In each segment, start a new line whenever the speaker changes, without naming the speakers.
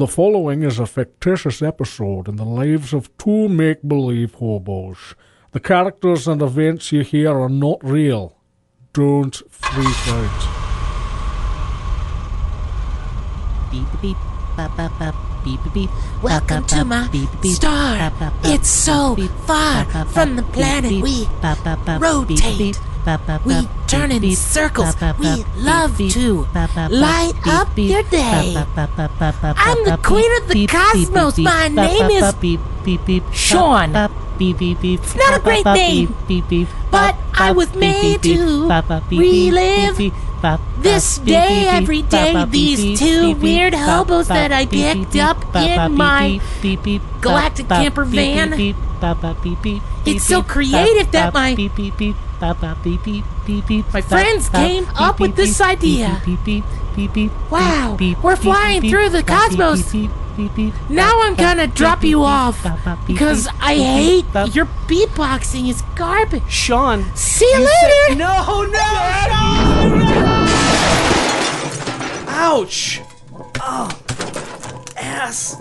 The following is a fictitious episode in the lives of two make believe hobos. The characters and events you hear are not real. Don't freak out.
Beep beep bop bop bop beep beep beep.
Welcome to my
beep, beep,
star.
bop, bop, bop,
It's so
beep,
far
bop, bop,
from the planet
beep,
we
bop, bop, bop,
rotate. We turn in circles. We love to light up your day. I'm the queen of the cosmos. My name is Sean. It's not a great name, but I was made to relive this day every day. These two weird hobos that I picked up in my galactic camper van. It's so creative that my- My friends came up with this idea. Wow, we're flying through the cosmos. Now I'm gonna drop you off because I hate your beatboxing. It's garbage.
Sean.
See you,
you
later.
said- no, no, Sean! Ouch! Oh, ass.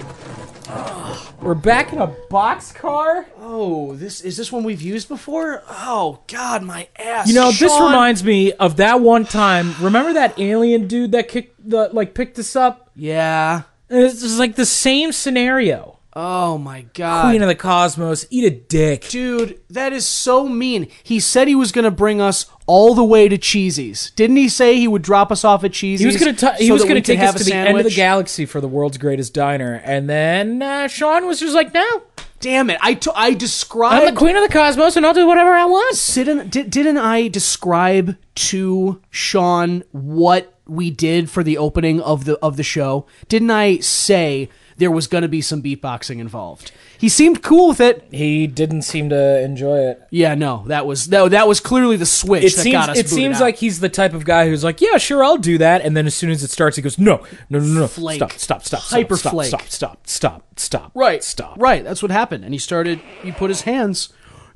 We're back in a boxcar.
Oh, this is this one we've used before? Oh God, my ass.
You know, this
Sean.
reminds me of that one time. Remember that alien dude that kicked the like picked us up?
Yeah.
It's just like the same scenario.
Oh my God.
Queen of the Cosmos, eat a dick.
Dude, that is so mean. He said he was gonna bring us all the way to Cheesy's. Didn't he say he would drop us off at Cheesy's?
He was gonna he
so
was gonna take us to the end of the galaxy for the world's greatest diner, and then uh, Sean was just like, "No,
Damn it! I t- I described.
I'm the queen of the cosmos, and I'll do whatever I want."
Didn't, did, didn't I describe to Sean what we did for the opening of the of the show? Didn't I say there was going to be some beatboxing involved? He seemed cool with it.
He didn't seem to enjoy it.
Yeah, no, that was no, that was clearly the switch
It
that
seems
got us.
it seems
out.
like he's the type of guy who's like, "Yeah, sure, I'll do that," and then as soon as it starts, he goes, "No, no, no, no,
Flake.
stop, stop, stop,
Hyper
stop,
flake.
stop, stop, stop, stop,
right,
stop."
right. That's what happened, and he started. He put his hands,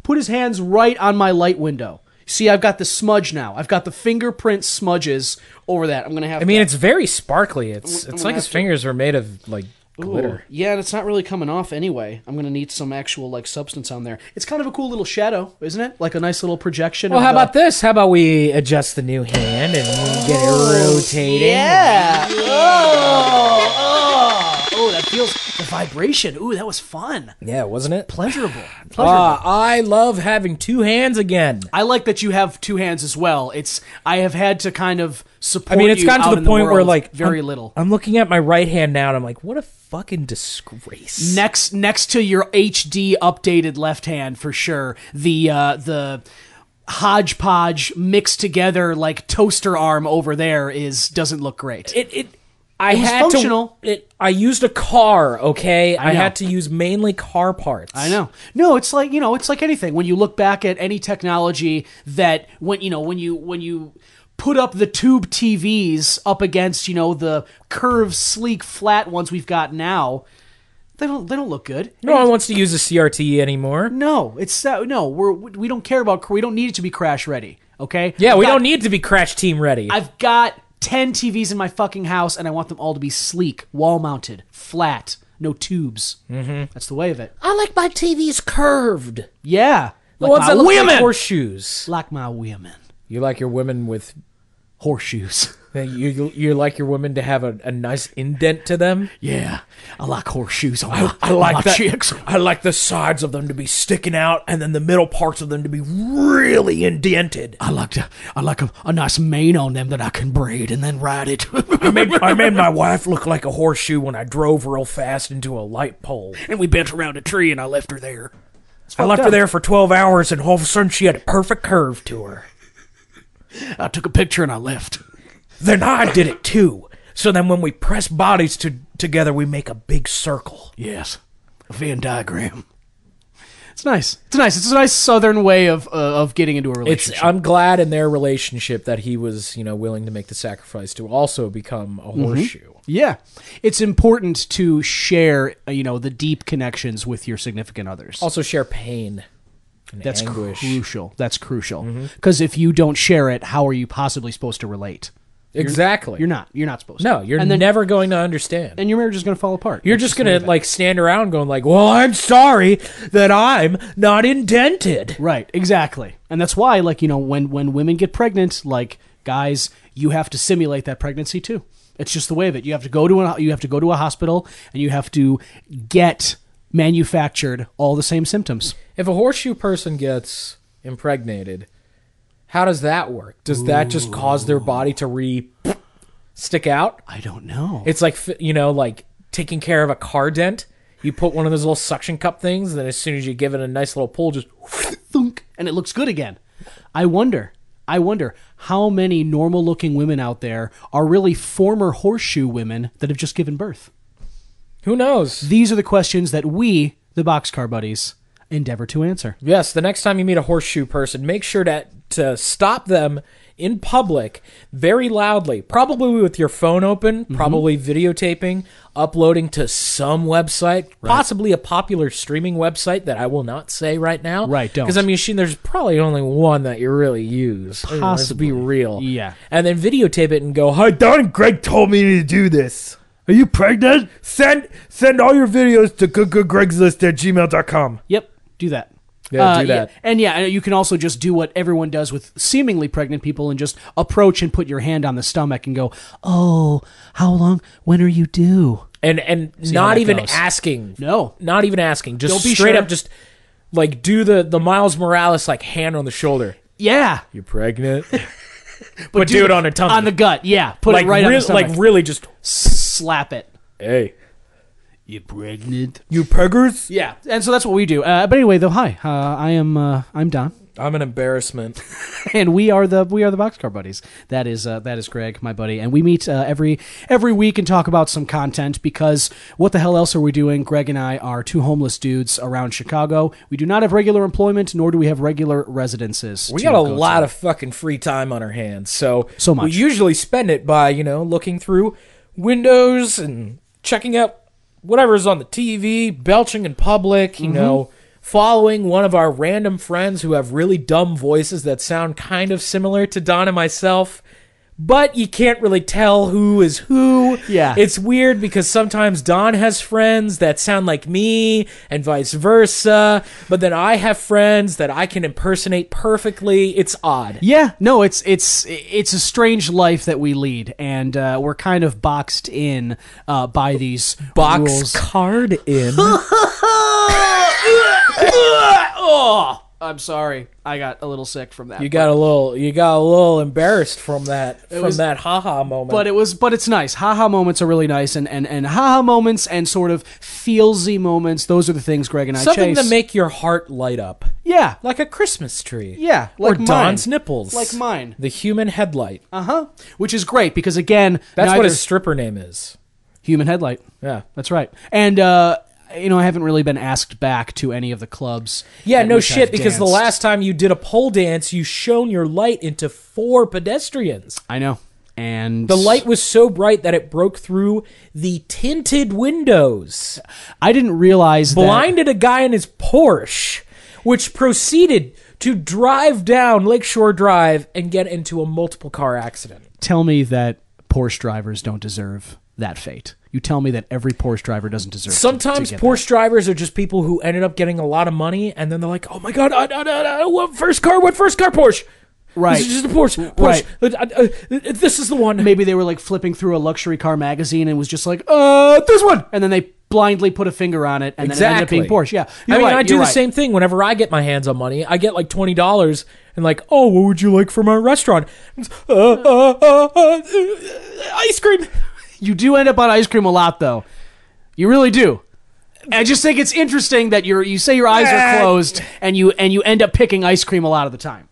put his hands right on my light window. See, I've got the smudge now. I've got the fingerprint smudges over that. I'm gonna have.
I mean,
to,
it's very sparkly. It's
I'm
it's
gonna
like his
to-
fingers are made of like glitter.
Ooh, yeah, and it's not really coming off anyway. I'm gonna need some actual like substance on there. It's kind of a cool little shadow, isn't it? Like a nice little projection.
Well,
of
how
the-
about this? How about we adjust the new hand and get it rotating?
Yeah. Oh, oh, that feels the vibration. Ooh, that was fun.
Yeah, wasn't it?
Pleasurable.
Ah,
Pleasurable.
I love having two hands again.
I like that you have two hands as well. It's I have had to kind of support.
I mean, it's gotten to the point where like
very
I'm-
little.
I'm looking at my right hand now, and I'm like, what a fucking disgrace.
next next to your HD updated left hand for sure. The uh, the hodgepodge mixed together like toaster arm over there is doesn't look great.
it it I had
functional.
to it I used a car, okay? I,
know.
had to use mainly car parts.
I know. No, it's like you know, it's like anything. When you look back at any technology that when you know when you when you put up the tube TVs up against you know the curved, sleek, flat ones we've got now, they don't they don't look good.
No one wants to use a CRT anymore.
No, it's uh, no. We're we don't care about. We don't need it to be crash ready. Okay.
Yeah,
I've
we
got-
don't need to be crash team ready.
I've got 10 TVs in my fucking house and I want them all to be sleek, wall mounted, flat, no tubes. Mm-hmm. That's the way of it.
I like my TVs curved.
Yeah.
the
Like
ones
my
that look
women.
like horseshoes.
like my women.
You like your women with
Horseshoes.
you you, you like your women to have a, a nice indent to them.
Yeah. I like horseshoes on my,
I
on
like
my
that.
chicks.
I like the sides of them to be sticking out, and then the middle parts of them to be really indented.
I like to, I like a, a nice mane on them that I can braid and then ride it.
I made I made my wife look like a horseshoe when I drove real fast into a light pole.
and we bent around a tree and I left her there.
I left her there for twelve hours, and all of a sudden she had a perfect curve to her.
I took a picture and I left.
Then I did it too. So then when we press bodies to, together, we make a big circle.
Yes, a Venn diagram. It's nice. It's nice. It's a nice southern way of uh, of getting into a
It's
relationship.
I'm glad in their relationship that he was, you know, willing to make the sacrifice to also become a horseshoe.
yeah, it's important to share, uh, you know, the deep connections with your significant others.
Also share pain and
That's
anguish.
crucial. That's crucial because if you don't share it, how are you possibly supposed to relate?
Exactly.
You're not. You're not supposed to.
no, you're
and then,
never going to understand.
and your marriage is going to fall apart.
You're just gonna like stand around going like, "Well, I'm sorry that I'm not indented."
Right, exactly. And that's why, like, you know, when when women get pregnant, like guys, you have to simulate that pregnancy too. It's just the way of it. You have to go to a you have to go to a hospital and you have to get manufactured all the same symptoms.
If a horseshoe person gets impregnated, how does that work? Does that just cause their body to re stick out?
I don't know.
It's like you know, like taking care of a car dent. You put one of those little suction cup things, and then as soon as you give it a nice little pull, just
thunk, and it looks good again. I wonder. I wonder how many normal looking women out there are really former horseshoe women that have just given birth.
who knows?
These are the questions that we, the Boxcar Buddies, endeavor to answer.
Yes, the next time you meet a horseshoe person, make sure to to stop them in public very loudly, probably with your phone open,
Mm-hmm.
probably videotaping, uploading to some website, possibly a popular streaming website that I will not say right now.
Right, don't.
Because I mean, there's probably only one that you really use. Mean, Let's be real.
Yeah.
And then videotape it and go, "Hi, Don and Greg told me to do this." Are you pregnant? Send send all your videos to goodgoodgregslist at gmail.com.
Yep, do that.
Yeah, uh, do that.
and yeah, you can also just do what everyone does with seemingly pregnant people and just approach and put your hand on the stomach and go, "Oh, how long? When are you due?"
and and
how
not
that
even
goes.
asking.
No.
not even asking. Just
Don't be
straight
sure.
up, just like do the the Miles Morales like hand on the shoulder.
Yeah,
You're pregnant? but, do it on a tongue.
on the gut. Yeah, put
like
it right on
real-
the stomach.
like really just
slap it.
hey.
You pregnant?
You peggers?
Yeah, and so that's what we do. Uh, but anyway, though, hi, uh, I am uh, I'm Don,
I'm an embarrassment.
and we are the we are the Boxcar Buddies. That is uh, that is Greg, my buddy, and we meet uh, every every week and talk about some content because what the hell else are we doing? Greg and I are two homeless dudes around Chicago. We do not have regular employment, nor do we have regular residences.
We
to
got a
go
lot
to.
of fucking free time on our hands, so
So much.
We usually spend it by you know looking through windows and checking out whatever's on the TV, belching in public,
Mm-hmm.
you know, following one of our random friends who have really dumb voices that sound kind of similar to Don and myself. But you can't really tell who is who.
Yeah.
It's weird because sometimes Don has friends that sound like me and vice versa. But then I have friends that I can impersonate perfectly. It's odd.
Yeah, no, it's it's it's a strange life that we lead, and uh, we're kind of boxed in uh, by these
Box
rules.
card in.
oh, I'm sorry, I got a little sick from that.
You got a little, you got a little embarrassed from that, from
was-
that haha moment.
but it was but it's nice. Haha moments are really nice, and and and haha moments and sort of feelsy moments. Those are the things Greg and I
something
chase.
to make your heart light up,
yeah,
like a Christmas tree.
yeah,
or
like mine.
Don's nipples,
like mine.
The human headlight.
Uh huh. Which is great because again,
That's what his stripper name is.
human headlight.
Yeah.
That's right. And uh, you know, I haven't really been asked back to any of the clubs.
Yeah, no shit.
I've
Because the last time you did a pole dance, you shone your light into four pedestrians.
I know, and
The light was so bright that it broke through the tinted windows,
I didn't realize that.
blinded a guy in his Porsche, which proceeded to drive down Lakeshore Drive and get into a multiple car accident.
Tell me that Porsche drivers don't deserve that fate. You tell me that every Porsche driver doesn't deserve. to-
Sometimes
to get
Porsche drivers are just people who ended up getting a lot of money, and then they're like, "Oh my god, I, I, I, I, what first car? What first car? Porsche?
Right.
This is just a Porsche. Porsche. Uh, uh, uh, this is the one.
that. Maybe they were like flipping through a luxury car magazine and was just like, uh, this one, and then they blindly put a finger on it, and then it ended up being Porsche. Yeah,
I
you're
mean,
right,
I do
you're
the
right.
same thing whenever I get my hands on money. I get like twenty dollars, and like, oh, what would you like from our restaurant? Uh, uh, uh, ice cream.
You do end up on ice cream a lot, though. You really do. I just think it's interesting that you're you say your eyes are closed and you and you end up picking ice cream a lot of the time.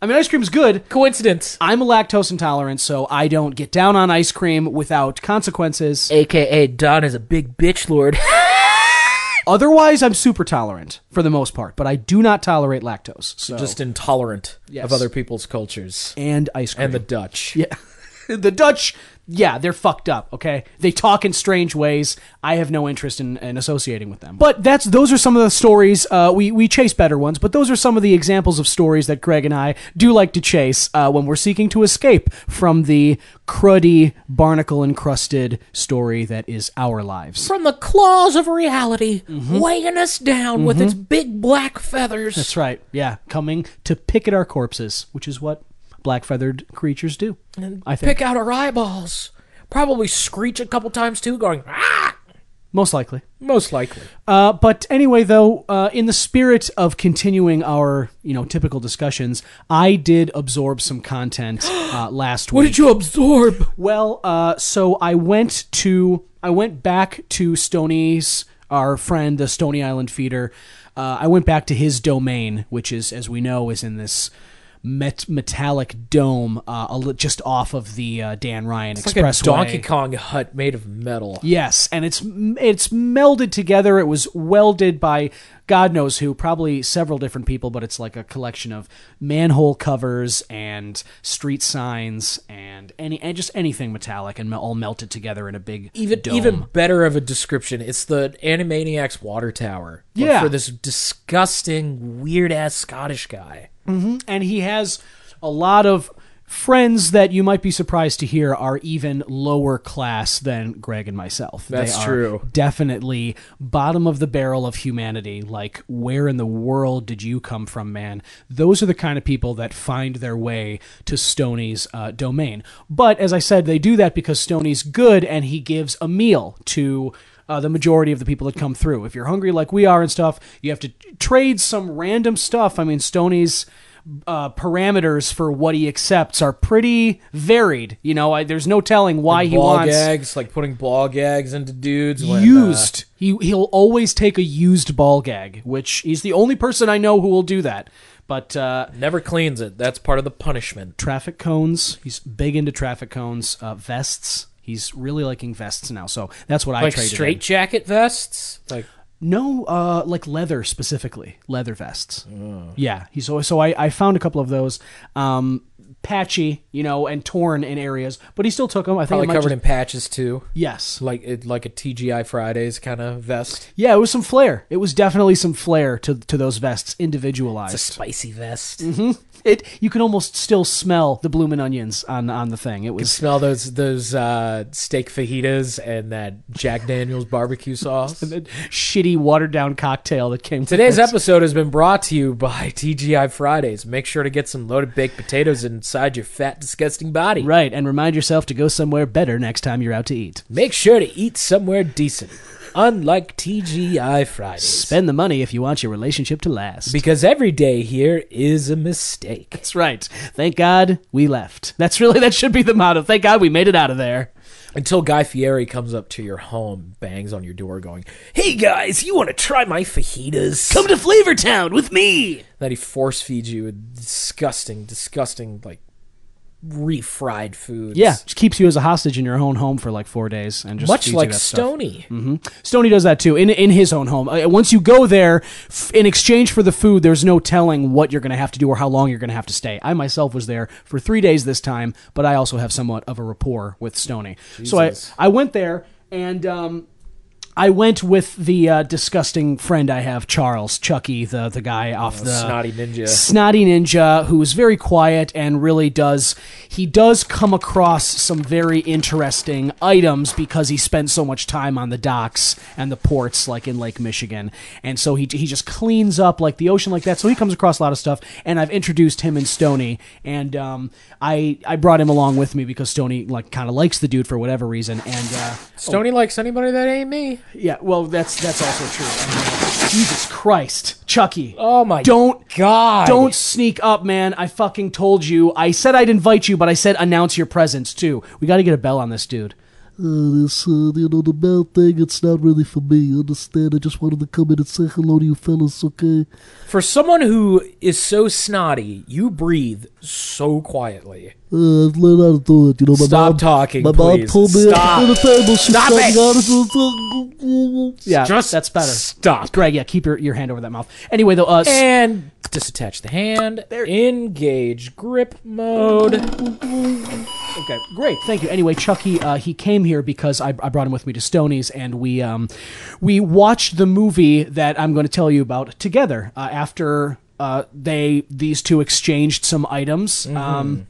I mean, ice cream's good.
Coincidence.
I'm a lactose intolerant, so I don't get down on ice cream without consequences.
AKA Don is a big bitch lord.
Otherwise, I'm super tolerant for the most part, but I do not tolerate lactose. So
Just intolerant
Yes.
of other people's cultures
and ice cream
and the Dutch.
yeah, the Dutch yeah, they're fucked up. Okay, they talk in strange ways. I have no interest in, in associating with them. But that's those are some of the stories. Uh, we we chase better ones, but those are some of the examples of stories that Greg and I do like to chase uh, when we're seeking to escape from the cruddy, barnacle encrusted story that is our lives.
From the claws of reality, weighing us down with its big black feathers.
That's right. Yeah, coming to pick at our corpses, which is what black feathered creatures do. I think
Pick out our eyeballs. Probably screech a couple times too, going, ah!
most likely.
Most likely.
Uh, but anyway, though, uh, in the spirit of continuing our you know typical discussions, I did absorb some content uh, last
What
week.
What did you absorb?
Well, uh, so I went to I went back to Stony's our friend, the Stony Island feeder. Uh, I went back to his domain, which is, as we know, is in this met- metallic dome uh, just off of the uh, Dan Ryan
It's like a Donkey Kong hut made of metal.
Yes, and it's it's melded together. It was welded by God knows who, probably several different people, but it's like a collection of manhole covers and street signs and any and just anything metallic and all melted together in a big
Even
dome.
even better of a description. It's the Animaniacs water tower.
Yeah.
For this disgusting, weird ass Scottish guy.
And he has a lot of friends that you might be surprised to hear are even lower class than Greg and myself.
That's
they are
true.
Definitely bottom of the barrel of humanity. Like, where in the world did you come from, man? Those are the kind of people that find their way to Stoney's uh, domain. But as I said, they do that because Stoney's good and he gives a meal to. Uh, the majority of the people that come through. If you're hungry like we are and stuff, you have to trade some random stuff. I mean, Stoney's uh, parameters for what he accepts are pretty varied. You know, I, there's no telling why he wants
gags, like putting ball gags into dudes. when, uh,
used. he he'll always take a used ball gag, which he's the only person I know who will do that. But uh,
never cleans it. That's part of the punishment.
traffic cones, he's big into traffic cones. Uh, vests, he's really liking vests now. So that's what I
Like
traded.
straight
in.
jacket vests. Like
No, uh, like leather specifically, leather vests.
Oh.
Yeah, he's always, so I, I found a couple of those, um, patchy, you know, and torn in areas, but he still took them. I think
probably covered
just-
in patches too.
yes,
Like it, like a TGI Fridays kind of vest.
yeah, it was some flair. It was definitely some flair to to those vests,
It's a
individualized.
spicy vest.
It you can almost still smell the bloomin' onions on on the thing. It was you
Smell those those uh, steak fajitas and that Jack Daniel's barbecue sauce.
a shitty watered down cocktail that came.
Today's episode has been brought to you by TGI Fridays. Make sure to get some loaded baked potatoes inside your fat, disgusting body.
right, and remind yourself to go somewhere better next time you're out to eat.
Make sure to eat somewhere decent, unlike TGI Fridays.
Spend the money if you want your relationship to last.
because every day here is a mistake.
That's right. Thank God we left. That's really that should be the motto. Thank God we made it out of there.
Until Guy Fieri comes up to your home, bangs on your door, going, "Hey guys, you want to try my fajitas?"
Come to Flavortown with me.
that he force feeds you with disgusting, disgusting like refried foods.
Yeah, just keeps you as a hostage in your own home for like four days, and just
much like
that stuff.
Stony.
Does that too in in his own home. Uh, once you go there, f- in exchange for the food, there's no telling what you're going to have to do or how long you're going to have to stay. I myself was there for three days this time, but I also have somewhat of a rapport with Stoney. So I I went there and. Um, I went with the uh, disgusting friend I have, Charles Chucky, the the guy off the
snotty ninja.
snotty ninja who is very quiet and really does he does come across some very interesting items because he spends so much time on the docks and the ports like in Lake Michigan. And so he he just cleans up like the ocean like that. So he comes across a lot of stuff and I've introduced him and Stony and um, I I brought him along with me because Stony like kind of likes the dude for whatever reason. And uh,
Stony likes anybody that ain't me.
Yeah well that's that's also true And, uh, Jesus Christ Chucky
Oh my
don't
god!
don't sneak up, man. I fucking told you. I said I'd invite you, but I said announce your presence too. We got to get a bell on this dude.
Uh, this, uh, you know, the bell thing, it's not really for me. Understand? I just wanted to come in and say hello to you fellas, okay?
For someone who is so snotty, you breathe so quietly.
Uh, I've learned how to do it. You know, my
Stop
mom,
talking,
My mom
please.
told me
Stop.
at the table she
Stop it.
me how to.
Yeah,
Just
that's better.
Stop.
Greg, yeah, keep your, your hand over that mouth. Anyway, though, uh,
And disattach the hand. There. Engage grip mode.
Okay, great, thank you. Anyway, Chucky, uh, he came here because I, I brought him with me to Stoney's, and we um, we watched the movie that I'm going to tell you about together. Uh, after uh, they these two exchanged some items, um,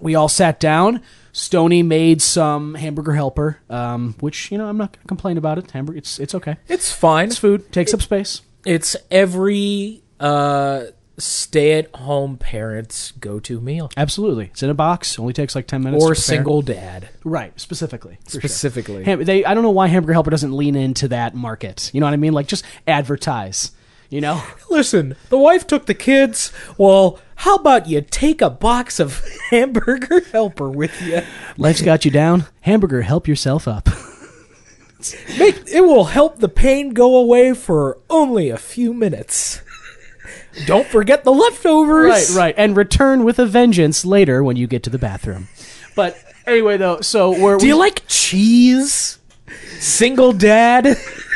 we all sat down. Stony made some hamburger helper, um, which you know I'm not to complain about it. Hamburger, it's it's okay.
It's fine.
It's food, takes up space.
It's every uh, stay-at-home parent's go-to meal,
Absolutely, it's in a box. Only takes like ten minutes.
or single dad
right? Specifically, for sure.
specifically.
Ham- they I don't know why Hamburger Helper doesn't lean into that market. You know what I mean? Like just advertise. You know?
Listen, the wife took the kids. Well, how about you take a box of hamburger helper with you?
Life's got you down. Hamburger, help yourself up.
Make it will help the pain go away for only a few minutes. Don't forget the leftovers.
right, right. And return with a vengeance later when you get to the bathroom. But anyway, though, so we're
Do you like cheese? Single dad?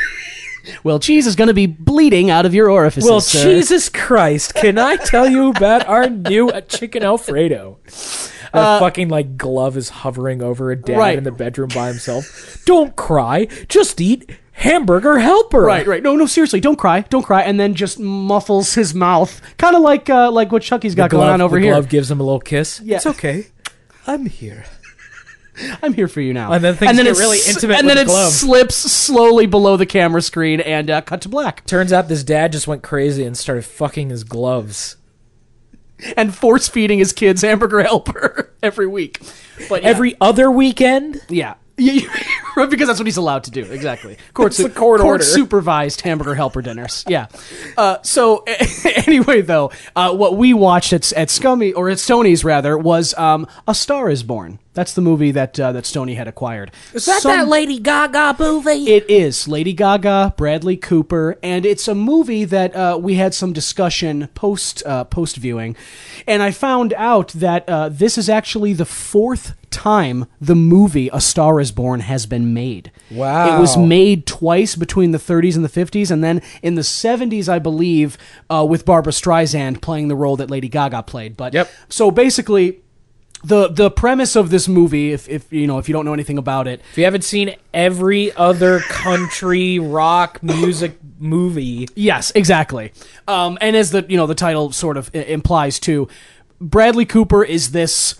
well, cheese is going to be bleeding out of your orifices.
Well,
sir.
Jesus Christ, can I tell you about our new uh, chicken Alfredo? A fucking like glove is hovering over a dad
Right.
in the bedroom by himself. Don't cry, just eat hamburger helper.
Right, right. No, no, seriously, don't cry, don't cry, and then just muffles his mouth, kind of like uh, like what Chucky's got
glove,
going on over
the
here.
glove gives him a little kiss.
Yeah.
It's okay. I'm here.
I'm here for you now.
And then things get
it
really
s-
intimate
And then
the
it
glove.
slips slowly below the camera screen and uh, cut to black.
Turns out this dad just went crazy and started fucking his gloves.
And force feeding his kids hamburger helper every week. But yeah.
Every other weekend,
yeah. Yeah, right, because that's what he's allowed to do. Exactly. Court,
It's the court order.
supervised hamburger helper dinners. Yeah. Uh, so anyway, though, uh, what we watched at at Scummy or at Stoney's rather was um, A Star Is Born. That's the movie that uh, that Stoney had acquired.
Is that
Some-
that Lady Gaga movie?
It is Lady Gaga, Bradley Cooper, and it's a movie that uh, we had some discussion post uh, post viewing, and I found out that uh, this is actually the fourth time the movie A Star Is Born has been made.
Wow.
It was made twice between the 30s and the 50s, and then in the 70s, I believe, uh, with Barbra Streisand playing the role that Lady Gaga played. But
Yep.
so basically. The, the premise of this movie, if, if you know if you don't know anything about it,
if you haven't seen every other country rock music movie,
Yes, exactly. Um, and as the you know the title sort of implies too, Bradley Cooper is this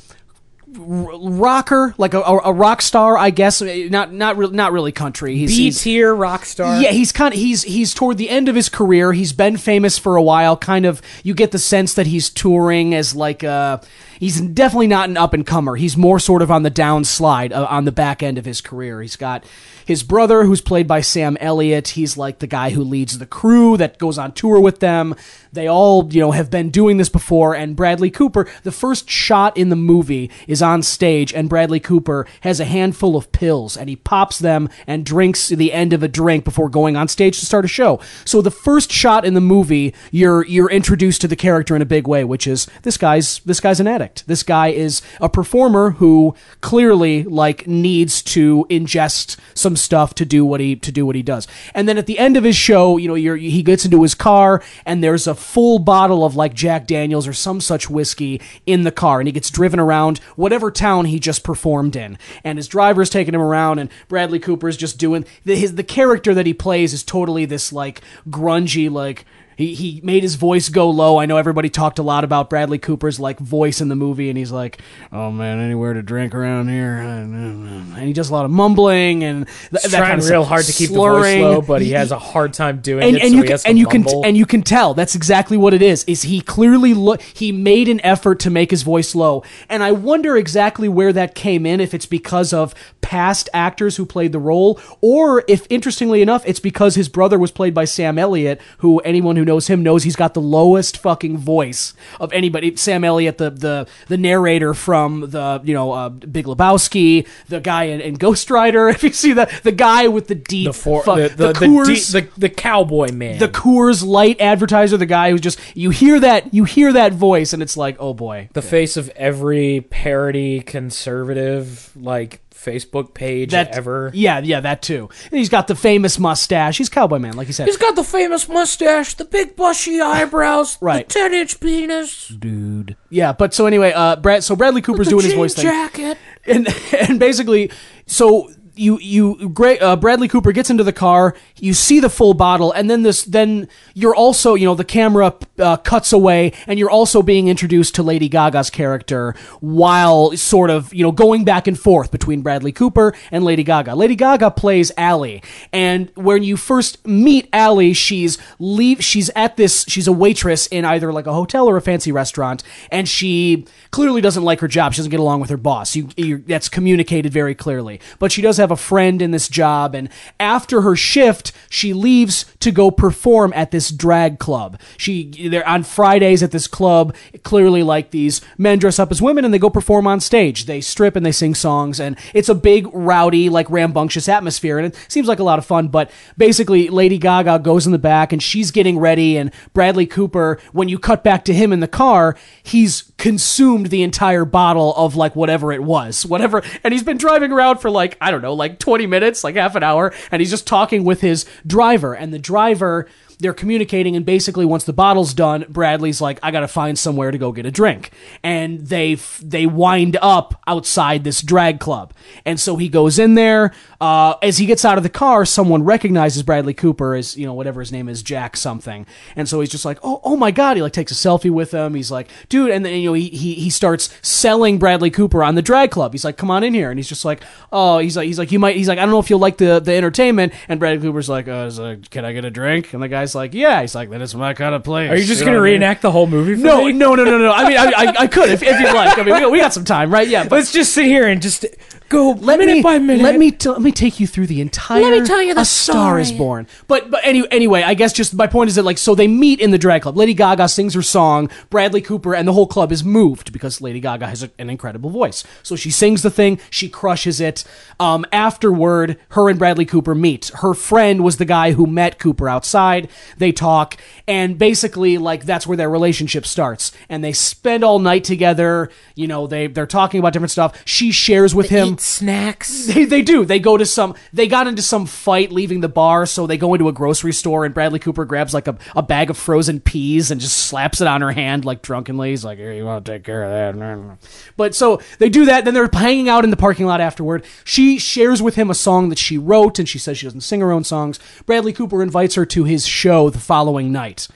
rocker, like a, a, a rock star, I guess. Not not re- not really country. He's,
B tier rock star.
yeah, he's kind of he's he's toward the end of his career. He's been famous for a while. Kind of, you get the sense that he's touring as like a. He's definitely not an up and comer. He's more sort of on the downslide uh, on the back end of his career. He's got his brother, who's played by Sam Elliott. He's like the guy who leads the crew that goes on tour with them. They all, you know, have been doing this before. And Bradley Cooper, the first shot in the movie is on stage, and Bradley Cooper has a handful of pills, and he pops them and drinks the end of a drink before going on stage to start a show. So the first shot in the movie, you're you're introduced to the character in a big way, which is this guy's this guy's an addict. This guy is a performer who clearly like needs to ingest some stuff to do what he to do what he does. And then at the end of his show, you know, he gets into his car and there's a full bottle of like Jack Daniels or some such whiskey in the car, and he gets driven around whatever town he just performed in, and his driver's taking him around, and Bradley Cooper's just doing the, his the character that he plays is totally this like grungy like. He, he made his voice go low. I know everybody talked a lot about Bradley Cooper's like voice in the movie, and he's like, "Oh man, anywhere to drink around here," and he does a lot of mumbling and th- that
trying
kind of
real
stuff.
hard to keep
Slurring.
the voice low, but he has a hard time doing
and,
it.
and
so
you can, and you can and you can tell that's exactly what it is. Is he clearly look? He made an effort to make his voice low, and I wonder exactly where that came in. If it's because of past actors who played the role, or if, interestingly enough, it's because his brother was played by Sam Elliott, who anyone who who knows him knows he's got the lowest fucking voice of anybody. Sam Elliott, the the the narrator from the you know uh, Big Lebowski, the guy in, in Ghost Rider. If you see that, the guy with the deep
The for
fu-
the the, the,
Coors,
the the cowboy man.
the Coors Light advertiser, the guy who just you hear that you hear that voice, and it's like, oh boy,
the face of every parody conservative like Facebook page
that
ever.
Yeah, yeah, that too. And he's got the famous mustache. He's cowboy man, like you said.
He's got the famous mustache, the big bushy eyebrows,
Right.
the ten inch penis,
dude. Yeah, but so anyway, uh, Brad. So Bradley Cooper's doing his
jean
voice thing.
jacket.
and and basically so you you Gra- uh, Bradley Cooper gets into the car you see the full bottle and then this then you're also you know the camera uh, cuts away and you're also being introduced to Lady Gaga's character while sort of you know going back and forth between Bradley Cooper and Lady Gaga. Lady Gaga plays Allie and when you first meet Allie she's leave she's at this she's a waitress in either like a hotel or a fancy restaurant and she clearly doesn't like her job. She doesn't get along with her boss. You, you that's communicated very clearly. But she does have a friend in this job and after her shift she leaves to go perform at this drag club. She they're on fridays at this club clearly like these men dress up as women and they go perform on stage. They strip and they sing songs and it's a big rowdy like rambunctious atmosphere and it seems like a lot of fun but basically lady gaga goes in the back and she's getting ready and bradley cooper when you cut back to him in the car he's consumed the entire bottle of like whatever it was whatever and he's been driving around for like i don't know like 20 minutes like half an hour and he's just talking with his driver and the driver they're communicating and basically once the bottle's done bradley's like i gotta find somewhere to go get a drink. And they f- they wind up outside this drag club. And so he goes in there uh, as he gets out of the car someone recognizes bradley cooper as you know whatever his name is jack something. And so he's just like oh, oh my god he like takes a selfie with him. He's like dude and then you know he, he he starts selling bradley cooper on the drag club. He's like come on in here. And he's just like oh he's like he's like you might he's like i don't know if you'll like the the entertainment. And bradley cooper's like uh, uh, can i get a drink? And the guy's like yeah he's like that is my kind of place
Are you just
know
gonna
what I mean?
reenact the whole movie? For
no
me?
no no no no i mean i, I, I could if, if you'd like i mean we, we got some time right yeah but
Let's just sit here and just go
let
minute
me,
by minute.
Let me t- let me take you through the entire.
Let me tell you the
A Star Is
story.
Born. But but anyway, anyway, I guess just my point is that like so they meet in the drag club. Lady Gaga sings her song. Bradley Cooper and the whole club is moved because Lady Gaga has a, an incredible voice. So she sings the thing. She crushes it. Um, afterward, her and Bradley Cooper meet. Her friend was the guy who met Cooper outside. They talk and basically like that's where their relationship starts. And they spend all night together. You know they they're talking about different stuff. She shares with him.
Eat snacks.
They, they do. They go to some. They got into some fight leaving the bar, so they go into a grocery store, and Bradley Cooper grabs like a, a bag of frozen peas and just slaps it on her hand like drunkenly. He's like, "Here, you want to take care of that?" But so they do that. Then they're hanging out in the parking lot afterward. She shares with him a song that she wrote, and she says she doesn't sing her own songs. Bradley Cooper invites her to his show the following night.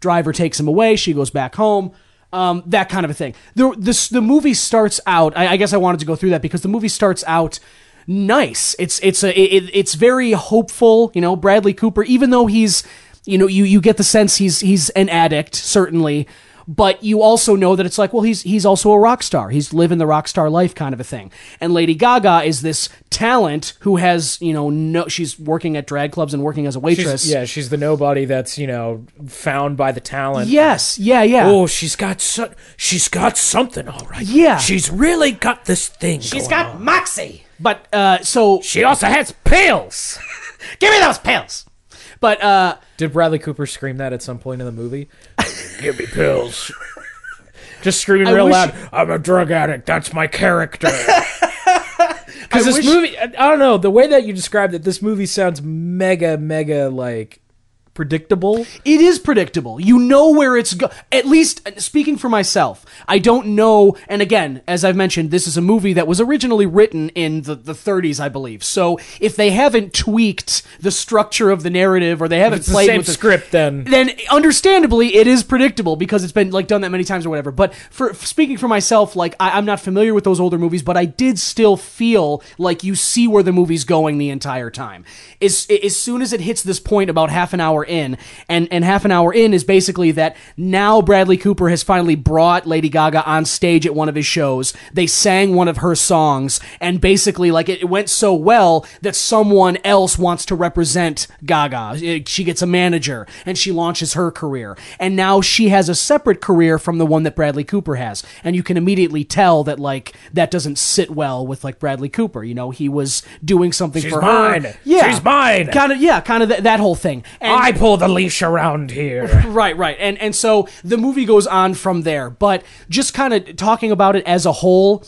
Driver takes him away. She goes back home. Um, that kind of a thing. The this the movie starts out. I, I guess I wanted to go through that because the movie starts out nice. It's it's a it, it's very hopeful. You know, Bradley Cooper, even though he's you know you you get the sense he's he's an addict certainly. But you also know that it's like, well, he's he's also a rock star. He's living the rock star life, kind of a thing. And Lady Gaga is this talent who has, you know, no, she's working at drag clubs and working as a
She's,
waitress.
yeah, she's the nobody that's you know found by the talent.
Yes. Yeah. Yeah.
Oh, she's got so, she's got something, all right.
Yeah.
she's really got this thing.
She's
going
got
on.
moxie.
But uh, so
She also has pills.
Give me those pills.
But uh,
Did Bradley Cooper scream that at some point in the movie? Give me pills. Just screaming
I
real
wish-
loud. I'm a drug addict. That's my character. Because this
wish-
movie, I I don't know, the way that you described it, this movie sounds mega, mega like predictable.
it is predictable. You know where it's go. At least uh, speaking for myself, I don't know. And again, as I've mentioned, this is a movie that was originally written in the, the 30s, I believe. So if they haven't tweaked the structure of the narrative or they haven't
It's the
played
same
with the
script then.
then understandably it is predictable because it's been like done that many times or whatever but for speaking for myself like I, i'm not familiar with those older movies but i did still feel like you see where the movie's going the entire time as, as soon as it hits this point about half an hour in, and and half an hour in is basically that now Bradley Cooper has finally brought Lady Gaga on stage at one of his shows. They sang one of her songs, and basically like it, it went so well that someone else wants to represent Gaga. It- She gets a manager, and she launches her career, and now she has a separate career from the one that Bradley Cooper has, and you can immediately tell that like that doesn't sit well with like Bradley Cooper. You know, he was doing something
She's
for
mine.
her. Yeah,
She's mine.
Kind of, yeah, kind of th- that whole thing. And,
I pull the leash around here.
Right, right. And and so the movie goes on from there. But just kind of talking about it as a whole,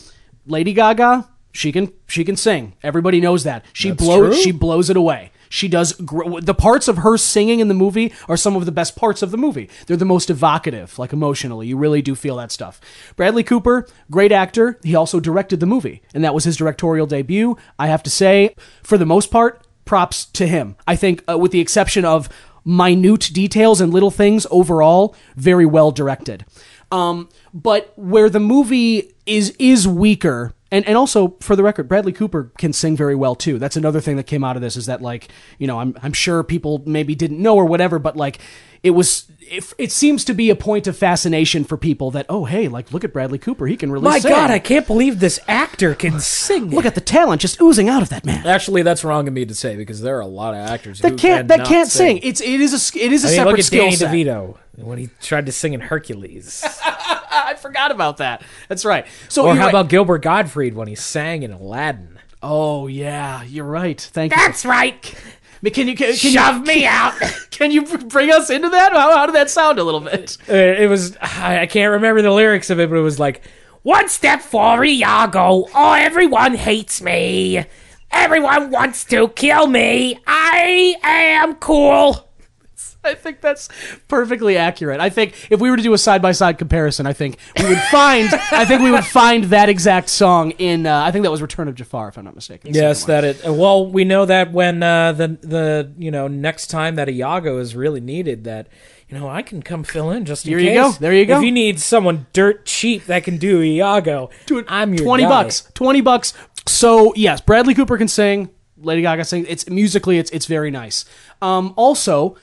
Lady Gaga, she can she can sing. Everybody knows that. She blows
true.
she blows it away. She does gr- the parts of her singing in the movie are some of the best parts of the movie. They're the most evocative, like emotionally. You really do feel that stuff. Bradley Cooper, great actor. He also directed the movie, and that was his directorial debut. I have to say, for the most part, props to him. I think, uh, with the exception of minute details and little things, overall, very well directed. Um, but where the movie is is weaker, and and also for the record, Bradley Cooper can sing very well too. That's another thing that came out of this is that like you know I'm I'm sure people maybe didn't know or whatever, but like it was. It, it seems to be a point of fascination for people that oh hey like look at Bradley Cooper he can really
My
sing.
God, I can't believe this actor can sing.
look at the talent just oozing out of that man
Actually, that's wrong of me to say because there are a lot of actors who
that can't that can't sing. It's it is a s- it is a
I mean,
separate
look at
skill
Danny
set.
DeVito when he tried to sing in Hercules.
I forgot about that. That's right. So
or how
right.
about Gilbert Gottfried when he sang in Aladdin?
Oh yeah, you're right. Thank you.
That's right.
Can you can, can
Shove
you,
me out.
Can you bring us into that? How, how did that sound a little bit?
Uh, It was I I can't remember the lyrics of it, but it was like
One step for Iago. Oh, everyone hates me. Everyone wants to kill me. I am cool.
I think that's perfectly accurate. I think if we were to do a side by side comparison, I think we would find I think we would find that exact song in uh, I think that was Return of Jafar, if I'm not mistaken.
Yes, that it. uh, Well, we know that when uh, the the you know next time that Iago is really needed, that you know I can come fill in just in
Here you
case.
go. There you go.
If you need someone dirt cheap that can do Iago,
Dude,
I'm your
twenty
guy.
bucks. Twenty bucks. So yes, Bradley Cooper can sing. Lady Gaga sings. It's musically, it's it's very nice. Um, also,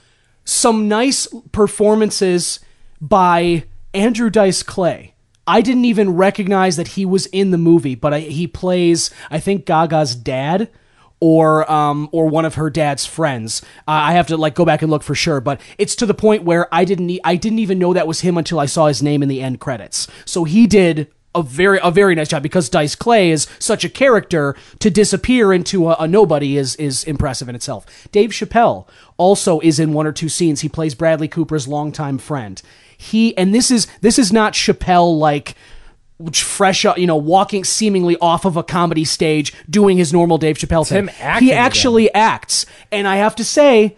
some nice performances by Andrew Dice Clay. I didn't even recognize that he was in the movie, but I, he plays, I think, Gaga's dad or um or one of her dad's friends. Uh, I have to like go back and look for sure, but it's to the point where I didn't e- I didn't even know that was him until I saw his name in the end credits. So he did a very a very nice job because Dice Clay is such a character to disappear into a, a nobody is is impressive in itself. Dave Chappelle also is in one or two scenes. He plays Bradley Cooper's longtime friend. He and this is this is not Chappelle like fresh you know, walking seemingly off of a comedy stage, doing his normal Dave Chappelle thing.
him acting
he
again.
actually acts, and I have to say,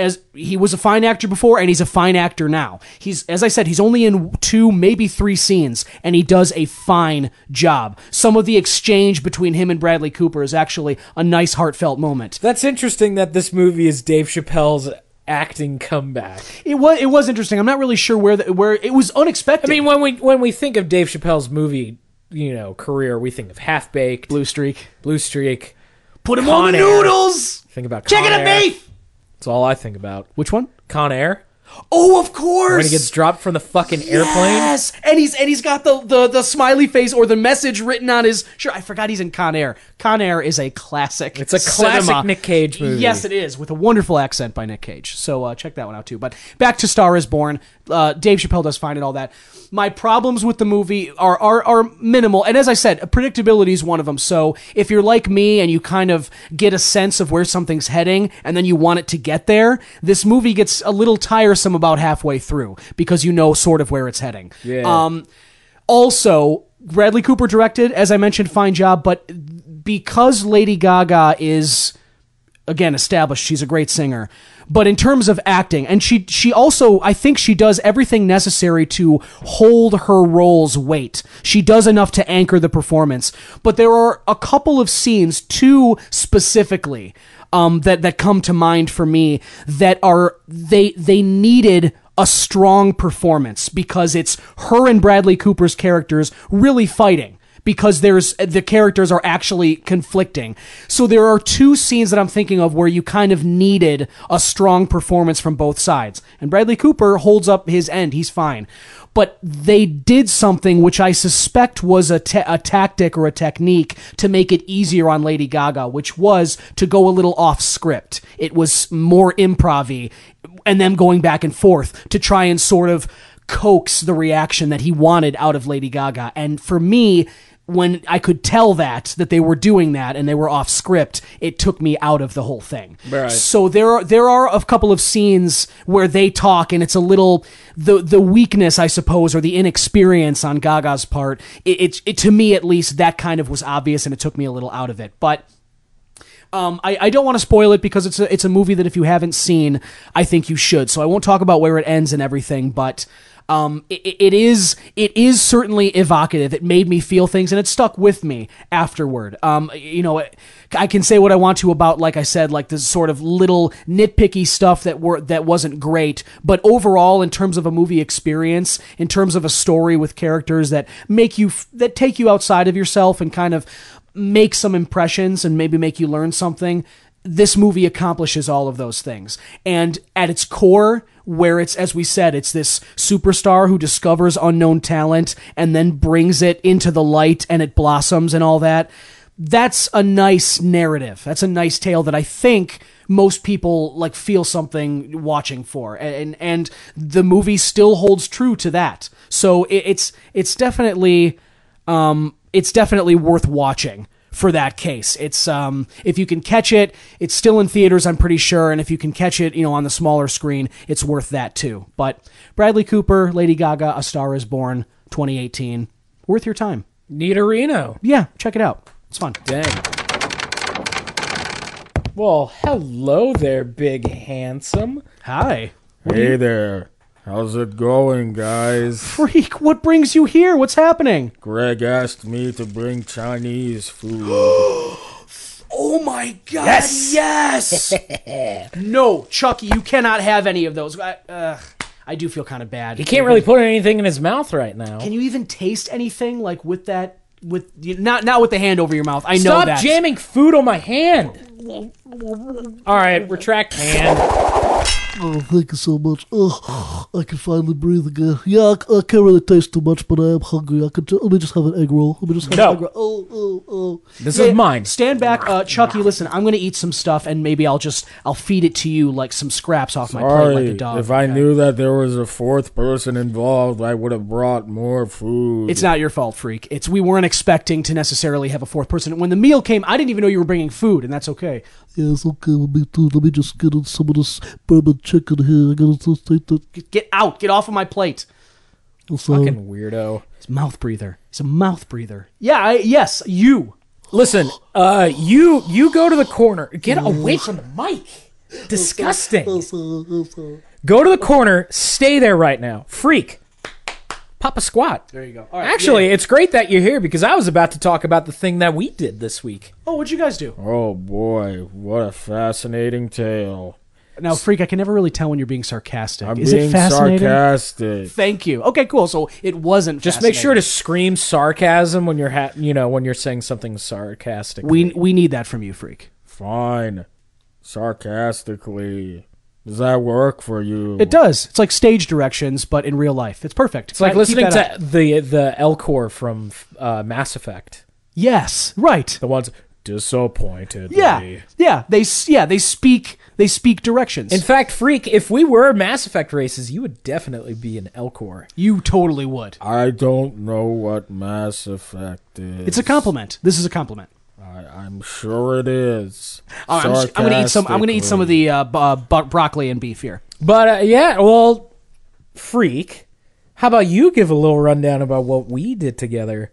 as he was a fine actor before, and he's a fine actor now. He's, as I said, he's only in two, maybe three scenes, and he does a fine job. Some of the exchange between him and Bradley Cooper is actually a nice, heartfelt moment.
That's interesting that this movie is Dave Chappelle's acting comeback.
It was, it was interesting. I'm not really sure where the, where it was unexpected.
I mean, when we when we think of Dave Chappelle's movie, you know, career, we think of Half Baked,
Blue Streak.
Blue Streak.
Put him
Con
on the
Air.
noodles.
Think about
Chicken and
Air.
beef.
That's all I think about.
Which one?
Con Air.
Oh, of course.
When he gets dropped from the fucking airplane.
Yes, and he's and he's got the, the the smiley face or the message written on his. Sure, I forgot he's in Con Air. Con Air is a classic.
It's a classic
cinema.
Nick Cage movie.
Yes, it is with a wonderful accent by Nick Cage. So uh, check that one out too. But back to Star Is Born. Uh, Dave Chappelle does fine and all that. My problems with the movie are, are are minimal, and as I said, predictability is one of them. So if you're like me and you kind of get a sense of where something's heading, and then you want it to get there, this movie gets a little tiresome about halfway through because you know sort of where it's heading.
Yeah.
Um, also, Bradley Cooper directed, as I mentioned, fine job, but because Lady Gaga is again established, she's a great singer. But in terms of acting, and she she also I think she does everything necessary to hold her role's weight. She does enough to anchor the performance. But there are a couple of scenes, two specifically, um, that that come to mind for me that are they they needed a strong performance because it's her and Bradley Cooper's characters really fighting because there's the characters are actually conflicting. So there are two scenes that I'm thinking of where you kind of needed a strong performance from both sides. And Bradley Cooper holds up his end. He's fine. But they did something which I suspect was a, a tactic or a technique to make it easier on Lady Gaga, which was to go a little off script. It was more improv and them going back and forth to try and sort of coax the reaction that he wanted out of Lady Gaga. And for me, when I could tell that that they were doing that and they were off script, it took me out of the whole thing.
Right.
So there are there are a couple of scenes where they talk and it's a little the the weakness I suppose or the inexperience on Gaga's part. It, it, it to me at least that kind of was obvious and it took me a little out of it. But um, I, I don't want to spoil it because it's a, it's a movie that if you haven't seen, I think you should. So I won't talk about where it ends and everything, but um, it, it is it is certainly evocative. It made me feel things, and it stuck with me afterward. Um, you know, I can say what I want to about, like I said, like this sort of little nitpicky stuff that were that wasn't great, but overall, in terms of a movie experience, in terms of a story with characters that make you that take you outside of yourself and kind of make some impressions and maybe make you learn something. This movie accomplishes all of those things. And at its core, where it's, as we said, it's this superstar who discovers unknown talent and then brings it into the light and it blossoms and all that. That's a nice narrative. That's a nice tale that I think most people like feel something watching for and and the movie still holds true to that so it's it's definitely um it's definitely worth watching for that case. It's um if you can catch it, it's still in theaters, I'm pretty sure, and if you can catch it, you know, on the smaller screen, it's worth that too. But Bradley Cooper, Lady Gaga, A Star is Born, 2018, worth your time.
Nita Reno.
Yeah, check it out. It's fun.
Dang. Well, hello there, big handsome.
Hi.
Hey there. How's it going, guys?
Freak, what brings you here? What's happening?
Greg asked me to bring Chinese food.
Oh my god. Yes. Yes. no, Chucky, you cannot have any of those. I, uh, I do feel kind of bad.
He can't really put anything in his mouth right now.
Can you even taste anything like with that with not not with the hand over your mouth? I know
Stop
that.
jamming food on my hand. All right, retract hand.
Oh, thank you so much. Oh, I can finally breathe again. Yeah, I, I can't really taste too much, but I am hungry. I could. Ju- let me just have an egg roll. Let me just have
No.
an egg roll. Oh, oh, oh.
This
Yeah,
is mine.
Stand back, uh, Chucky. Listen, I'm gonna eat some stuff, and maybe I'll just I'll feed it to you like some scraps off my plate, like a
Sorry,
dog.
if I
okay?
knew that there was a fourth person involved, I would have brought more food.
It's not your fault, freak. It's we weren't expecting to necessarily have a fourth person. When the meal came, I didn't even know you were bringing food, and that's okay.
Yeah, it's okay with me too. Let me just get in some of this bourbon chicken here. I gotta just take that.
Get- Get out! Get off of my plate.
So,
Fucking weirdo.
It's a mouth breather. It's a mouth breather. Yeah. I, yes. You.
Listen, uh, you you go to the corner. Get away from the mic. Disgusting. Go to the corner. Stay there right now. Freak. Pop a squat.
There you go. All right.
Actually, it's great that you're here because I was about to talk about the thing that we did this week.
Oh, what'd you guys do?
Oh boy, what a fascinating tale.
Now, freak. I can never really tell when you're being sarcastic.
I'm
Is
being
it fascinating?
sarcastic.
Thank you. Okay, cool. So it wasn't.
Just make sure to scream sarcasm when you're ha- you know when you're saying something sarcastic.
We we need that from you, freak.
Fine. Sarcastically. Does that work for you?
It does. It's like stage directions, but in real life. It's perfect.
it's like
Keep
listening to
up.
the the Elcor from uh, Mass Effect.
Yes. Right.
The ones disappointed.
Yeah. Yeah. They s- yeah they speak they speak directions.
In fact, Freak, if we were Mass Effect races, you would definitely be an Elcor.
you totally would.
I don't know what Mass Effect is.
It's a compliment. This is a compliment.
I, I'm sure it is.
Oh, I'm, just- I'm gonna eat some. I'm gonna eat some of the uh, b- uh, broccoli and beef here.
But uh, yeah, well, Freak, how about you give a little rundown about what we did together?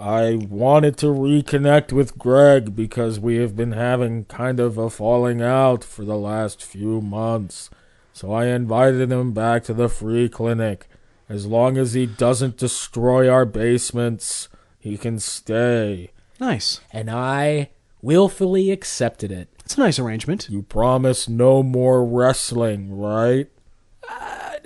I wanted to reconnect with Greg because we have been having kind of a falling out for the last few months. So I invited him back to the free clinic. As long as he doesn't destroy our basements, he can stay.
Nice.
And I willfully accepted it.
It's a nice arrangement.
You promise no more wrestling, right?
Uh,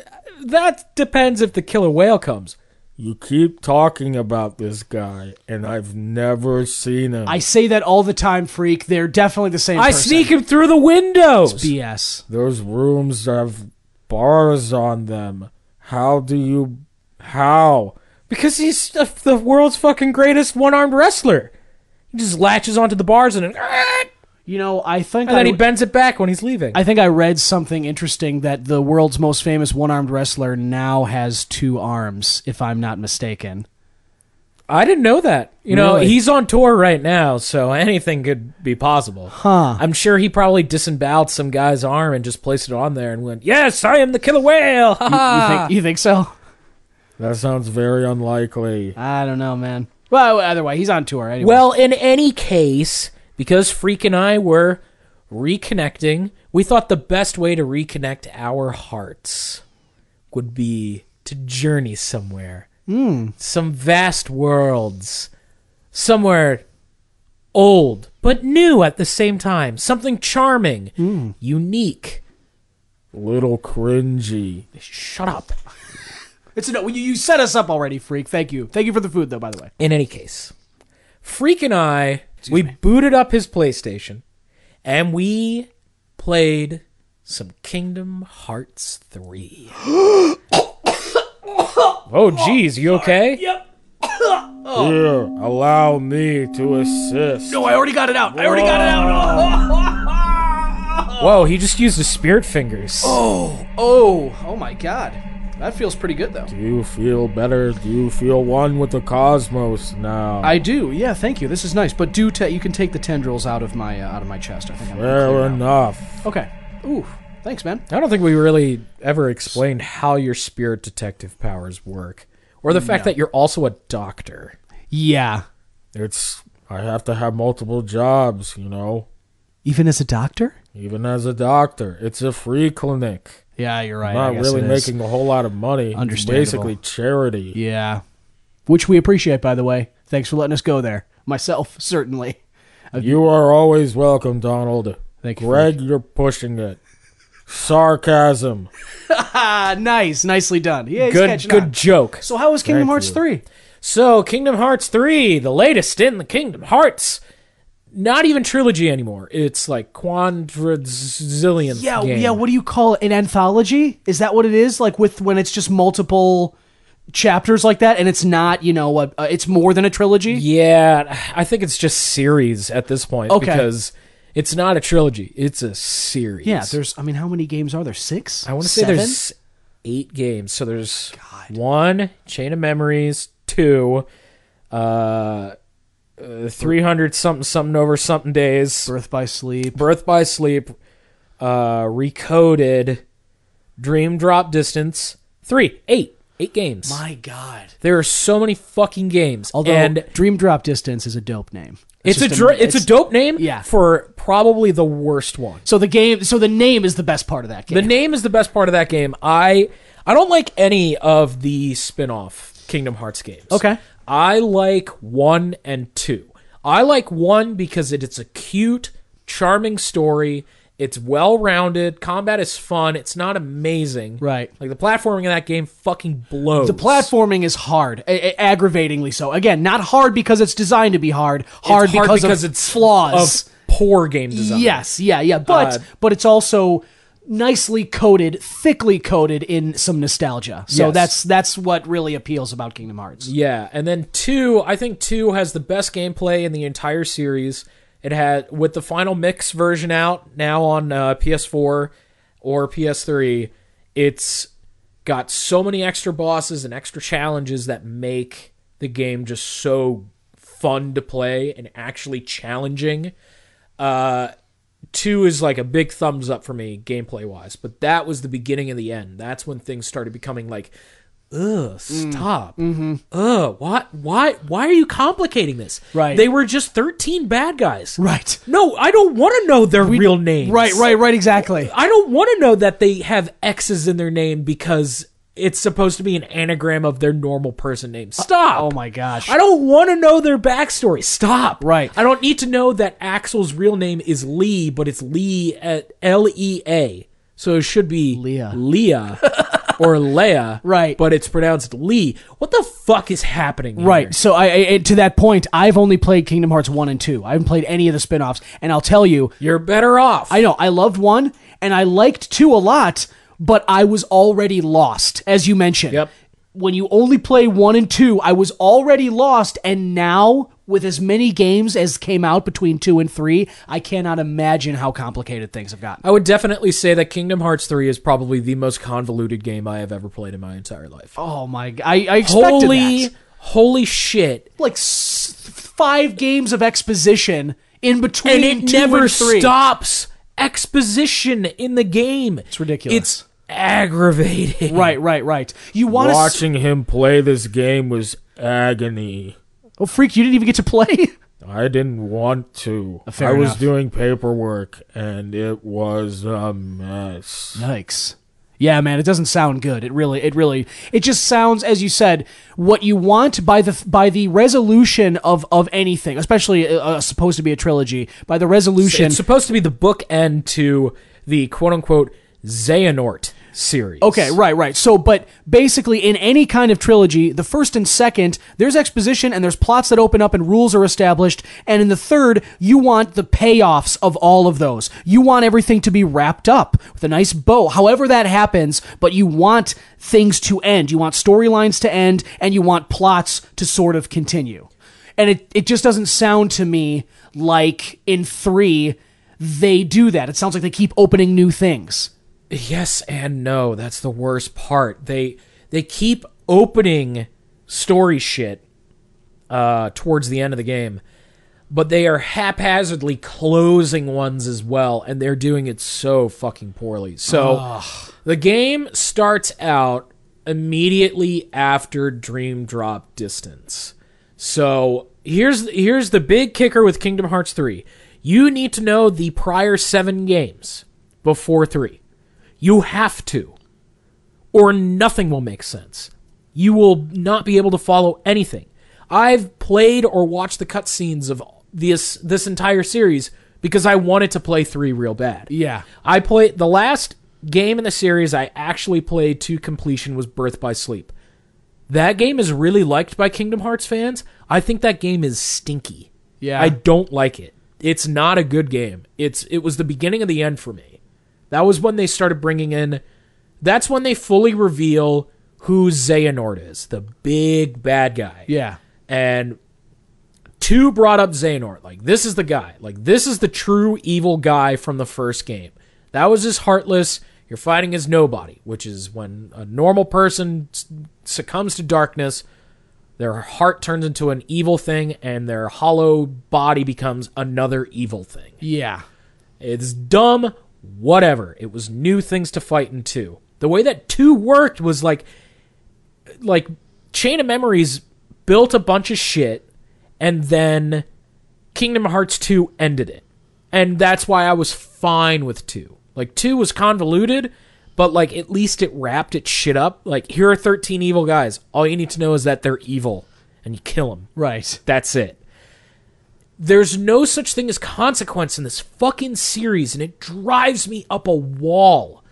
that depends if the killer whale comes.
You keep talking about this guy, and I've never seen him.
I say that all the time, freak. They're definitely the same.
I
person.
sneak him through the windows.
BS.
Those rooms have bars on them. How do you. How?
Because he's the, the world's fucking greatest one-armed wrestler. He just latches onto the bars and, and
You know, I think
then
I,
he bends it back when he's leaving.
I think I read something interesting that the world's most famous one-armed wrestler now has two arms, if I'm not mistaken.
I didn't know that. You know,
Really?
he's on tour right now, so anything could be possible.
Huh.
I'm sure he probably disemboweled some guy's arm and just placed it on there and went, "Yes, I am the killer whale." Ha
You
ha.
think you think so?
That sounds very unlikely.
I don't know, man. Well, either way, he's on tour anyway.
Well, in any case, because Freak and I were reconnecting, we thought the best way to reconnect our hearts would be to journey somewhere. Hmm. Some vast worlds. Somewhere old, but new at the same time. Something charming, hmm. unique.
Little cringy.
Shut up.
It's no. You, you set us up already, freak. Thank you. Thank you for the food, though. By the way.
In any case, Freak and I, we booted up his PlayStation and we played some Kingdom Hearts 3. oh, jeez, you okay?
Yep. Oh.
Here, allow me to assist.
No, I already got it out. I already got it out.
Whoa, he just used his spirit fingers.
Oh, oh, oh my god. That feels pretty good though.
Do you feel better? Do you feel one with the cosmos now?
I do. Yeah, thank you. This is nice. But do ta- you can take the tendrils out of my uh, out of my chest. I think I'm gonna
Fair
clear it out.
enough.
Okay. Ooh, thanks, man.
I don't think we really ever explained how your spirit detective powers work, or the fact that you're also a doctor.
Yeah.
It's I have to have multiple jobs, you know.
Even as a doctor?
Even as a doctor, it's a free clinic.
Yeah, you're right.
Not really making a whole lot of money. It's
Understandable.
basically charity.
Yeah. Which we appreciate, by the way. Thanks for letting us go there. Myself, certainly.
You are always welcome, Donald.
Thank you.
Greg, you're pushing it. Sarcasm.
Nice. Nicely done. Yeah,
Good, good
on.
joke.
So how was Kingdom
Thank
Hearts
you.
3?
So, Kingdom Hearts 3, the latest in the Kingdom Hearts. Not even trilogy anymore. It's like quadrazillion.
Yeah,
game.
yeah, what do you call it? An anthology? Is that what it is? Like with when it's just multiple chapters like that and it's not, you know, a, uh, it's more than a trilogy?
Yeah, I think it's just series at this point
Okay.
because it's not a trilogy; it's a series.
Yeah, there's I mean, how many games are there? 6?
I want to say there's eight games. So there's one Chain of Memories, two, uh, uh three hundred something something over something days,
Birth by Sleep.
Birth by Sleep, uh, Recoded, Dream Drop Distance, three, eight, eight games.
My god.
there are so many fucking games,
Although
and
Dream Drop Distance is a dope name.
it's a
just
dr- it's, a dope name
yeah.
for probably the worst one.
So the game so the name is the best part of that game.
The name is the best part of that game. I I don't like any of the spin-off Kingdom Hearts games.
Okay.
I like 1 and 2. I like 1 because it, it's a cute, charming story. It's well-rounded. Combat is fun. It's not amazing.
Right.
Like the platforming in that game fucking blows.
The platforming is hard, a- a- aggravatingly so. Again, not hard because it's designed to be hard.
It's
Hard, because, of
it's
flaws.
of poor game design.
Yes, yeah, yeah, but
Uh,
but it's also nicely coated, thickly coated in some nostalgia. So
Yes.
that's that's what really appeals about Kingdom Hearts.
Yeah, and then two, I think two has the best gameplay in the entire series. It had with the final mix version out now on uh, PS4 or PS3. It's got so many extra bosses and extra challenges that make the game just so fun to play and actually challenging. Uh, two is like a big thumbs up for me gameplay wise, but that was the beginning of the end. That's when things started becoming like, ugh, stop, mm-hmm. ugh, what, why, why are you complicating this?
Right.
They were just thirteen bad guys.
Right.
No, I don't want to know their real names.
Right, right, right, exactly.
I don't want to know that they have X's in their name because it's supposed to be an anagram of their normal person name. Stop.
Oh my gosh.
I don't want to know their backstory. Stop.
Right.
I don't need to know that Axel's real name is Lee, but it's Lee at L E A. So it should be
Leah.
Leah. or Leia,
Right.
But it's pronounced Lee. What the fuck is happening? here?
Right. So I, I to that point, I've only played Kingdom Hearts 1 and 2. I haven't played any of the spin-offs, and I'll tell you,
You're better off.
I know I loved 1 and I liked 2 a lot, but I was already lost as you mentioned.
Yep.
When you only play 1 and 2, I was already lost and now with as many games as came out between 2 and 3, I cannot imagine how complicated things have gotten.
I would definitely say that Kingdom Hearts 3 is probably the most convoluted game I have ever played in my entire life.
Oh my g- I I expected
holy,
that.
holy shit.
Like s- 5 games of exposition in between
And it
2
never
and 3.
stops exposition in the game. It's
ridiculous.
It's aggravating.
Right, right, right. You want to
Watching him play this game was agony.
Oh, freak! You didn't even get to play.
I didn't want to.
Uh, fair
I was doing paperwork and it was a mess.
Yikes! Yeah, man, it doesn't sound good. It really, it really, it just sounds, as you said, what you want by the by the resolution of of anything, especially uh, uh, supposed to be a trilogy. By the resolution,
It's supposed to be the bookend to the quote unquote Xehanort series.
Okay, right, right. So, but basically, in any kind of trilogy, the first and second, there's exposition and there's plots that open up and rules are established. And in the third, you want the payoffs of all of those. You want everything to be wrapped up with a nice bow, however that happens, but you want things to end. You want storylines to end and you want plots to sort of continue. And it, it just doesn't sound to me like in three, they do that. It sounds like they keep opening new things.
Yes and no. That's the worst part. They they keep opening story shit uh, towards the end of the game, but they are haphazardly closing ones as well, and they're doing it so fucking poorly. So the game starts out immediately after Dream Drop Distance. So here's here's the big kicker with Kingdom Hearts 3. You need to know the prior 7 games before 3. You have to. Or nothing will make sense. You will not be able to follow anything. I've played or watched the cutscenes of this this entire series because I wanted to play 3 real bad.
Yeah.
I played the last game in the series I actually played to completion was Birth by Sleep. That game is really liked by Kingdom Hearts fans. I think that game is stinky.
Yeah.
I don't like it. It's not a good game. It's it was the beginning of the end for me. That was when they started bringing in that's when they fully reveal who Xehanort is, the big bad guy.
Yeah.
And two brought up Xehanort. Like, this is the guy. Like, this is the true evil guy from the first game. That was his heartless. You're fighting as nobody, which is when a normal person succumbs to darkness, their heart turns into an evil thing, and their hollow body becomes another evil thing.
Yeah.
It's dumb, whatever. It was new things to fight in 2. The way that 2 worked was like like Chain of Memories built a bunch of shit and then Kingdom Hearts 2 ended it. And that's why I was fine with 2. Like 2 was convoluted, but like at least it wrapped its shit up. Like here are 13 evil guys. All you need to know is that they're evil and you kill them.
Right.
That's it. There's no such thing as consequence in this fucking series, and it drives me up a wall.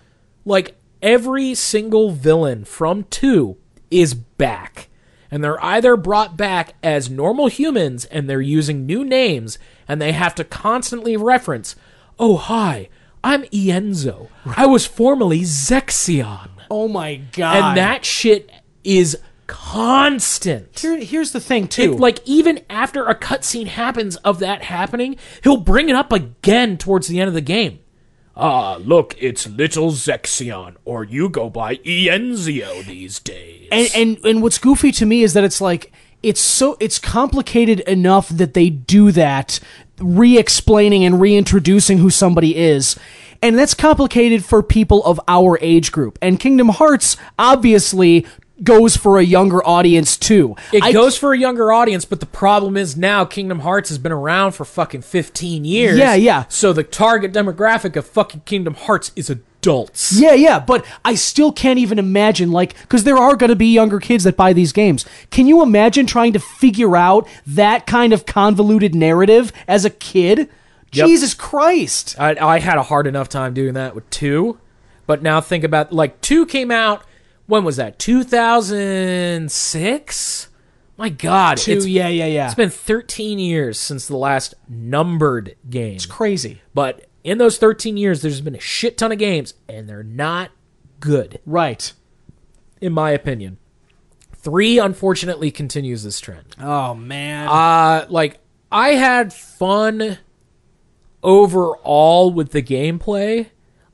Like, every single villain from 2 is back. And they're either brought back as normal humans and they're using new names, and they have to constantly reference, oh, hi, I'm Ienzo. I was formerly Zexion.
Oh my god.
And that shit is constant.
Here, here's the thing too.
It, like even after a cutscene happens of that happening, he'll bring it up again towards the end of the game. Ah, look, it's little Zexion, or you go by Ienzo these days.
and and and what's goofy to me is that it's like it's so it's complicated enough that they do that re-explaining and reintroducing who somebody is and that's complicated for people of our age group and kingdom hearts obviously goes for a younger audience too
it
I-
goes for a younger audience, but the problem is now Kingdom Hearts has been around for fucking 15 years.
Yeah, yeah.
So the target demographic of fucking Kingdom Hearts is adults.
Yeah, yeah, but I still can't even imagine, like, because there are going to be younger kids that buy these games. Can you imagine trying to figure out that kind of convoluted narrative as a kid?
Yep.
Jesus Christ.
I, I had a hard enough time doing that with two, but now think about like two came out when was that? 2006? My God,
Two,
it's,
yeah, yeah, yeah.
it's been 13 years since the last numbered game.
It's crazy.
But in those 13 years, there's been a shit ton of games, and they're not good,
Right.
in my opinion. Three, unfortunately, continues this trend.
Oh man.
Uh, like, I had fun overall with the gameplay.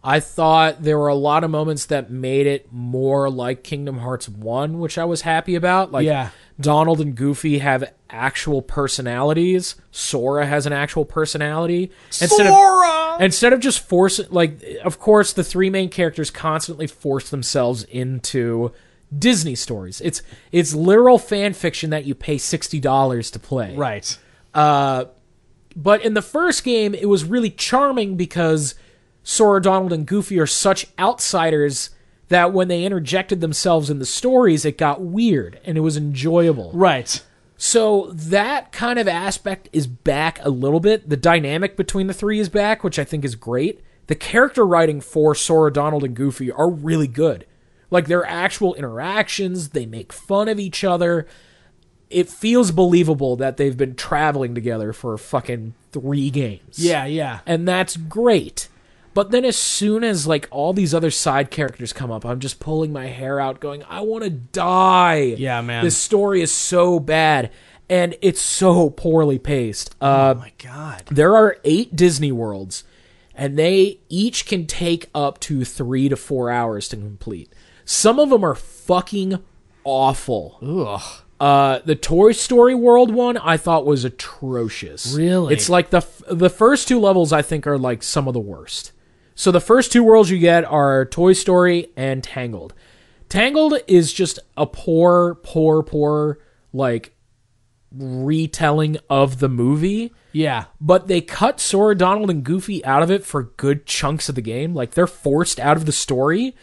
I thought there were a lot of moments that made it more like Kingdom Hearts 1, which I was happy about. Like,
Yeah.
Donald and Goofy have actual personalities. Sora has an actual personality. Instead
Sora!
Of, instead of just forcing, like, of course, the three main characters constantly force themselves into Disney stories. It's it's literal fan fiction that you pay sixty dollars to play.
right.
Uh But in the first game, it was really charming because Sora, Donald, and Goofy are such outsiders that when they interjected themselves in the stories, it got weird and it was enjoyable.
Right.
So that kind of aspect is back a little bit. The dynamic between the three is back, which I think is great. The character writing for Sora, Donald, and Goofy are really good. Like their actual interactions, they make fun of each other. It feels believable that they've been traveling together for fucking three games.
Yeah, yeah.
And that's great. But then as soon as like all these other side characters come up, I'm just pulling my hair out going, I want to die.
Yeah, man.
This story is so bad and it's so poorly paced. Uh
oh my god.
there are 8 Disney worlds and they each can take up to 3 to 4 hours to complete. Some of them are fucking awful.
Ugh.
Uh, the Toy Story World one I thought was atrocious.
Really?
It's like the f- the first two levels I think are like some of the worst. So the first two worlds you get are Toy Story and Tangled. Tangled is just a poor, poor, poor like retelling of the movie
Yeah.
but they cut Sora, Donald, and Goofy out of it for good chunks of the game. Like they're forced out of the story,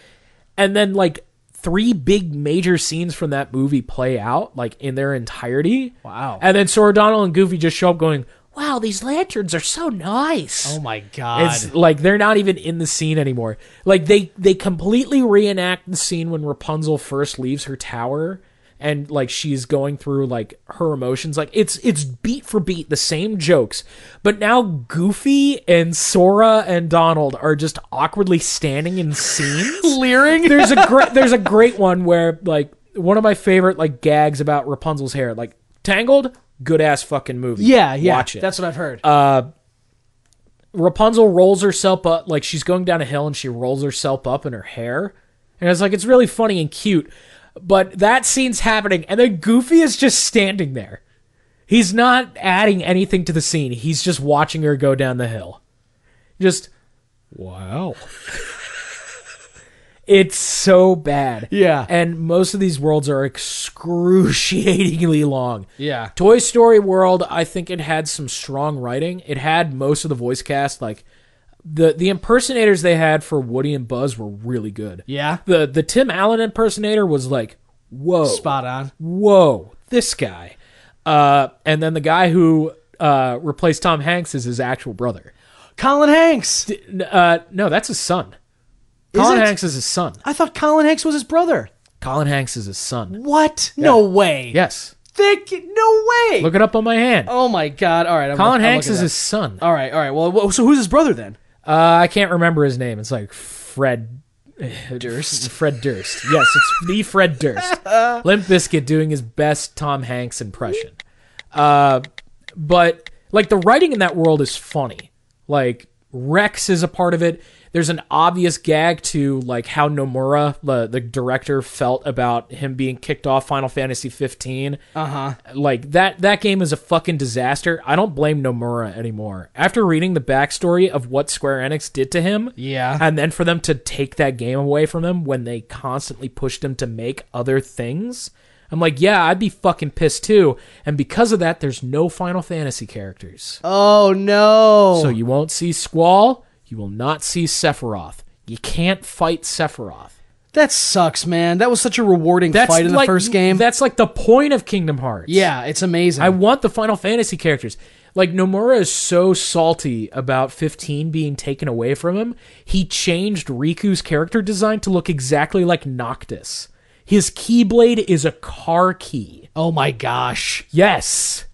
and then like three big major scenes from that movie play out like in their entirety.
Wow.
And then Sora, Donald, and Goofy just show up going, "Wow, these lanterns are so nice."
Oh my god.
It's like they're not even in the scene anymore. Like they they completely reenact the scene when Rapunzel first leaves her tower and like she's going through like her emotions. Like it's it's beat for beat the same jokes, but now Goofy and Sora and Donald are just awkwardly standing in scenes.
leering.
there's a great there's a great one where like one of my favorite like gags about Rapunzel's hair. Like Tangled, good ass fucking movie.
Yeah, yeah.
Watch it.
That's what I've heard.
Uh, Rapunzel rolls herself up like she's going down a hill and she rolls herself up in her hair. And it's like it's really funny and cute. But that scene's happening and then Goofy is just standing there. He's not adding anything to the scene. He's just watching her go down the hill. Just wow. it's so bad.
Yeah.
And most of these worlds are excruciatingly long.
Yeah.
Toy Story World, I think it had some strong writing. It had most of the voice cast like the the impersonators they had for Woody and Buzz were really good.
Yeah.
The the Tim Allen impersonator was like, "Whoa."
Spot on.
Whoa, this guy. Uh and then the guy who uh replaced Tom Hanks is his actual brother.
Colin Hanks.
N- Uh no, that's his son. Colin? Hanks is his son.
I thought Colin Hanks was his brother.
Colin Hanks is his son.
What? No way.
Yes.
Thick. No way.
Look it up on my hand.
Oh my god. All right. I'm
Colin Hanks
look
is
it up.
his son.
All right. All right. Well, so who's his brother then?
Uh, I can't remember his name. It's like Fred Durst. Fred Durst. Yes, it's the Fred Durst. Limp Bizkit doing his best Tom Hanks impression. Uh, but like the writing in that world is funny. Like Rex is a part of it. There's an obvious gag to like how Nomura, the, the director, felt about him being kicked off Final Fantasy 15.
Uh huh.
Like that that game is a fucking disaster. I don't blame Nomura anymore. After reading the backstory of what Square Enix did to him,
Yeah.
and then for them to take that game away from him when they constantly pushed him to make other things, I'm like, yeah, I'd be fucking pissed too. And because of that, there's no Final Fantasy characters.
Oh no.
So you won't see Squall, you will not see Sephiroth. You can't fight Sephiroth.
that sucks, man. That was such a rewarding
That's
fight in the first game.
That's like the point of Kingdom Hearts.
yeah, it's amazing.
I want the Final Fantasy characters. Like Nomura is so salty about 15 being taken away from him. He changed Riku's character design to look exactly like Noctis. His keyblade is a car key.
Oh my gosh.
Yes.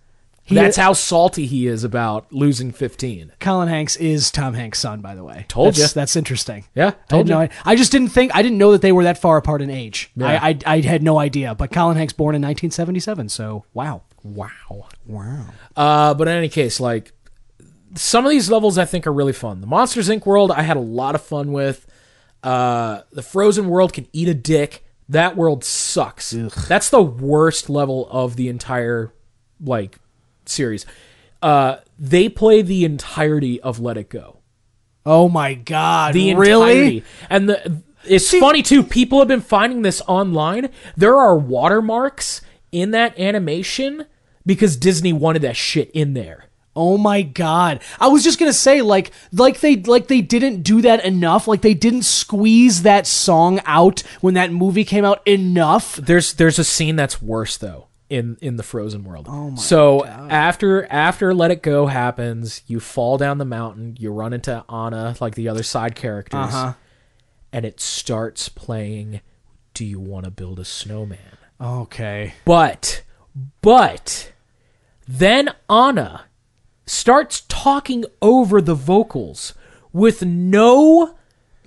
That's how salty he is about losing 15.
Colin Hanks is Tom Hanks' son, by the way.
Told
that's,
ya.
That's interesting.
Yeah,
I
told
no. I, I just didn't think I didn't know that they were that far apart in age.
Yeah.
I, I I had no idea. But Colin Hanks born in 1977, so wow.
Wow.
Wow.
Uh, but in any case, like some of these levels I think are really fun. The Monsters Inc. world I had a lot of fun with. Uh, the Frozen world can eat a dick. That world sucks. That's the worst level of the entire like series. Uh, they play the entirety of Let It Go.
Oh my god.
The
really?
entirety. And the it's funny too. People have been finding this online. There are watermarks in that animation because Disney wanted that shit in there.
Oh my god. I was just going to say like like they like they didn't do that enough. Like they didn't squeeze that song out when that movie came out enough.
There's there's a scene that's worse though in in the Frozen world. Oh my so after after Let It Go happens, you fall down the mountain, you run into Anna, like the other side characters,
Uh-huh.
and it starts playing. Do you want to build a snowman?
Okay.
But but then Anna starts talking over the vocals with no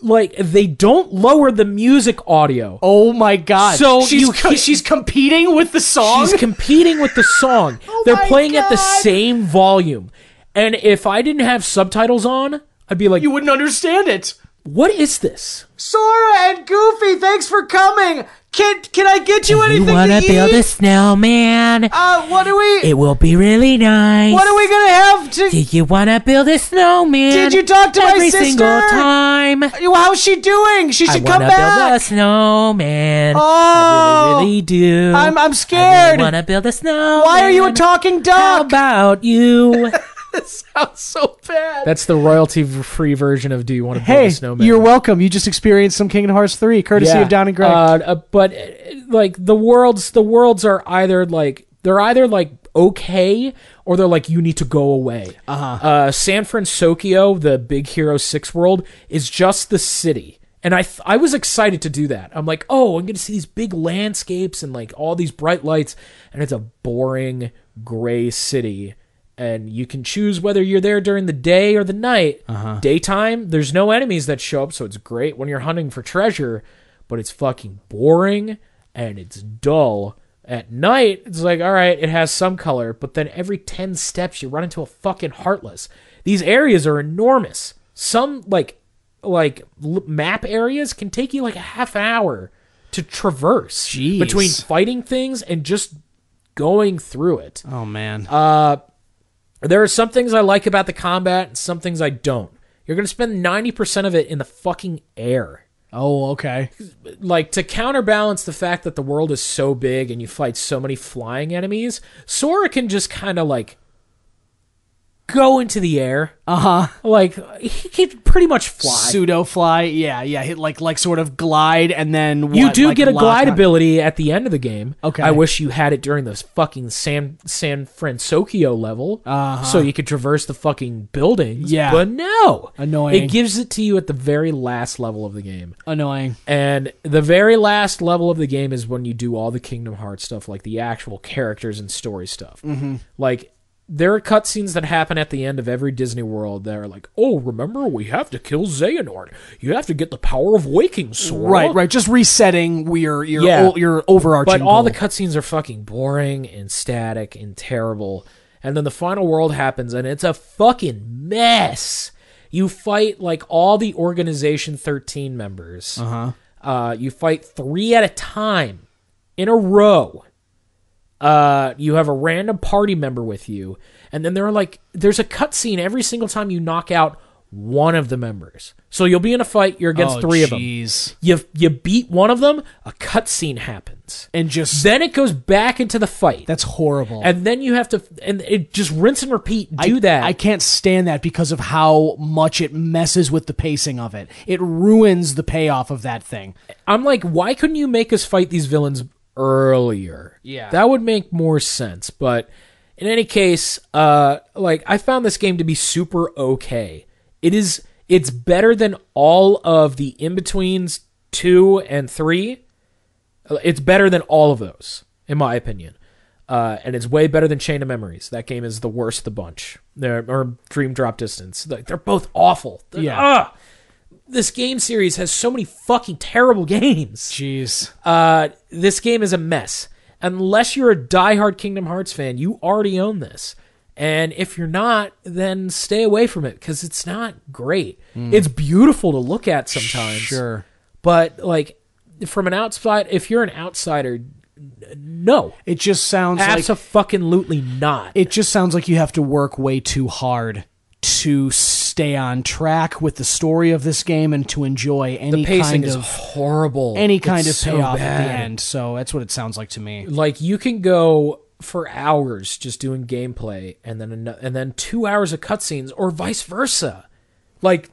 like they don't lower the music audio.
Oh my god.
So
she's co- she's competing with the song.
She's competing with the song.
oh They're
playing at the same volume. And if I didn't have subtitles on, I'd be like,
you wouldn't understand it.
"What is this?"
Sora and Goofy, thanks for coming. Can can I get you
You
anything You
wanna
to
build
eat?
a snowman?
uh, what are we?
It will be really nice.
what are we gonna have to?
Do you wanna build a snowman?
Did you talk to my
every single
sister?
time?
How's she doing? She
I
should come
wanna build a
back.
snowman.
Oh,
I really, really do.
I'm I'm
I
scared.
really wanna build a snowman.
Why are you a talking duck?
How about you?
sounds so bad.
That's the royalty-free version of "Do you want to build
Hey,
a snowman?"
you're welcome. You just experienced some Kingdom Hearts 3, courtesy of Don and Greg.
Uh, uh, but uh, like the worlds, the worlds are either like they're either like okay or they're like you need to go away. Uh-huh. Uh San Francisco, the Big Hero Six world, is just the city. And I, th- I was excited to do that. I'm like, oh, I'm gonna see these big landscapes and like all these bright lights, and it's a boring gray city. And you can choose whether you're there during the day or the night. Uh-huh. Daytime, there's no enemies that show up, so it's great when you're hunting for treasure but it's fucking boring and it's dull. At night, it's like, all right, it has some color, but then every 10 steps you run into a fucking heartless. These areas are enormous. Some like like l- map areas can take you like a half hour to traverse
Jeez.
between fighting things and just going through it.
oh man.
Uh, There are some things I like about the combat and some things I don't. You're going to spend 90% of it in the fucking air
oh, okay.
like to counterbalance the fact that the world is so big and you fight so many flying enemies, Sora can just kind of like go into the air.
Uh-huh.
Like he can pretty much fly.
Pseudo fly. Yeah, yeah. Hit like like sort of glide and then
you do
like
get a glide
on-
ability at the end of the game.
Okay.
I wish you had it during those fucking San San Francisco level,
Uh-huh.
so you could traverse the fucking buildings.
Yeah.
but no,
Annoying.
It gives it to you at the very last level of the game.
Annoying.
And the very last level of the game is when you do all the Kingdom Hearts stuff, like the actual characters and story stuff. Mm-hmm. Like, there are cutscenes that happen at the end of every Disney World that are like, oh, remember, we have to kill Xehanort. You have to get the power of waking, Sora.
Right, right. Just resetting your your
Yeah.
o- your overarching.
But all the cutscenes are fucking boring and static and terrible. And then the final world happens and it's a fucking mess. You fight like all the Organization 13 members. Uh-huh. Uh, you fight three at a time in a row. Uh, you have a random party member with you, and then there are like there's a cutscene every single time you knock out one of the members. So you'll be in a fight, you're against
Oh,
three of them. You you beat one of them, a cutscene happens.
and just
Then it goes back into the fight.
that's horrible.
and then you have to and it just rinse and repeat. Do
I,
that.
I can't stand that because of how much it messes with the pacing of it. It ruins the payoff of that thing.
I'm like, why couldn't you make us fight these villains earlier?
Yeah.
That would make more sense. But in any case, uh like I found this game to be super okay. It is it's better than all of the in-betweens 2 and 3. Uh, It's better than all of those, in my opinion. Uh, and it's way better than Chain of Memories. That game is the worst of the bunch. They're, or Dream Drop Distance. Like, They're both awful. They're-
Yeah.
ugh. This game series has so many fucking terrible games.
Jeez.
Uh, this game is a mess. Unless you're a diehard Kingdom Hearts fan, you already own this. And if you're not, then stay away from it because it's not great. It's beautiful to look at sometimes.
Sure.
But, like, from an outside, if you're an outsider, no.
It just sounds like
Absolutely not.
it just sounds like you have to work way too hard to stay on track with the story of this game and to enjoy any
the pacing
kind
is
of
horrible.
any kind
It's
of
so
payoff at the end. So that's what it sounds like to me.
like you can go for hours just doing gameplay and then and then 2 hours of cutscenes or vice versa like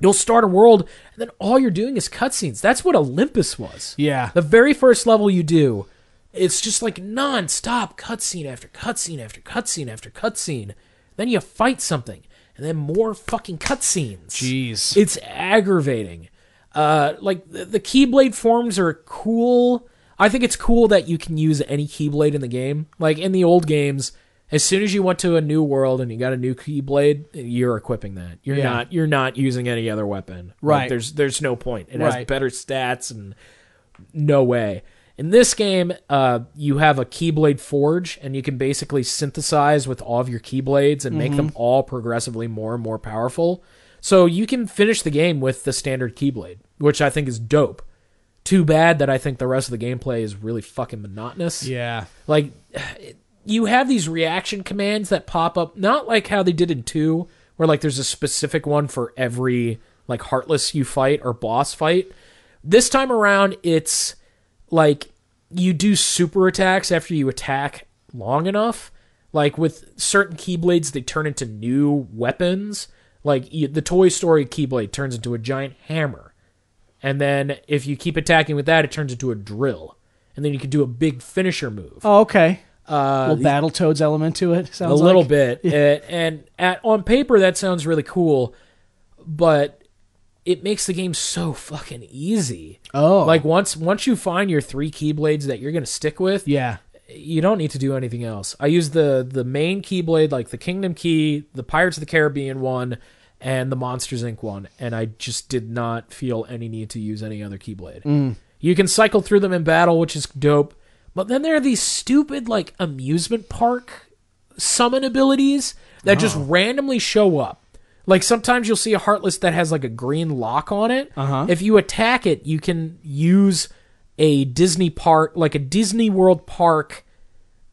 you'll start a world and then all you're doing is cutscenes that's what olympus was
Yeah.
the very first level you do it's just like non-stop cutscene after cutscene after cutscene after cutscene then you fight something and then more fucking cutscenes
Jeez.
it's aggravating. Uh, like the, the Keyblade forms are cool. I think it's cool that you can use any Keyblade in the game. Like in the old games, as soon as you went to a new world and you got a new Keyblade, you're equipping that. You're
Yeah.
not. You're not using any other weapon. Like,
Right.
there's there's no point. It has better stats and no way. In this game, uh, you have a Keyblade Forge, and you can basically synthesize with all of your Keyblades and make them all progressively more and more powerful. So you can finish the game with the standard Keyblade, which I think is dope. Too bad that I think the rest of the gameplay is really fucking monotonous.
Yeah.
Like, you have these reaction commands that pop up, not like how they did in 2, where like there's a specific one for every like heartless you fight or boss fight. This time around, it's like you do super attacks after you attack long enough. Like with certain keyblades, they turn into new weapons. Like you, the Toy Story keyblade turns into a giant hammer, and then if you keep attacking with that, it turns into a drill, and then you can do a big finisher move
Oh, okay.
Uh,
little Battletoads element to it.
Sounds a
Sounds
little
like.
bit. Uh, and at on paper that sounds really cool, but it makes the game so fucking easy.
Oh.
Like once once you find your three keyblades that you're gonna stick with,
Yeah.
you don't need to do anything else. I use the the main keyblade, like the Kingdom Key, the Pirates of the Caribbean one, and the Monsters Inc. one, and I just did not feel any need to use any other keyblade. Mm. You can cycle through them in battle, which is dope. But then there are these stupid like amusement park summon abilities that just oh. randomly show up. Like sometimes you'll see a heartless that has like a green lock on it.
Uh-huh.
If you attack it, you can use a Disney park, like a Disney World park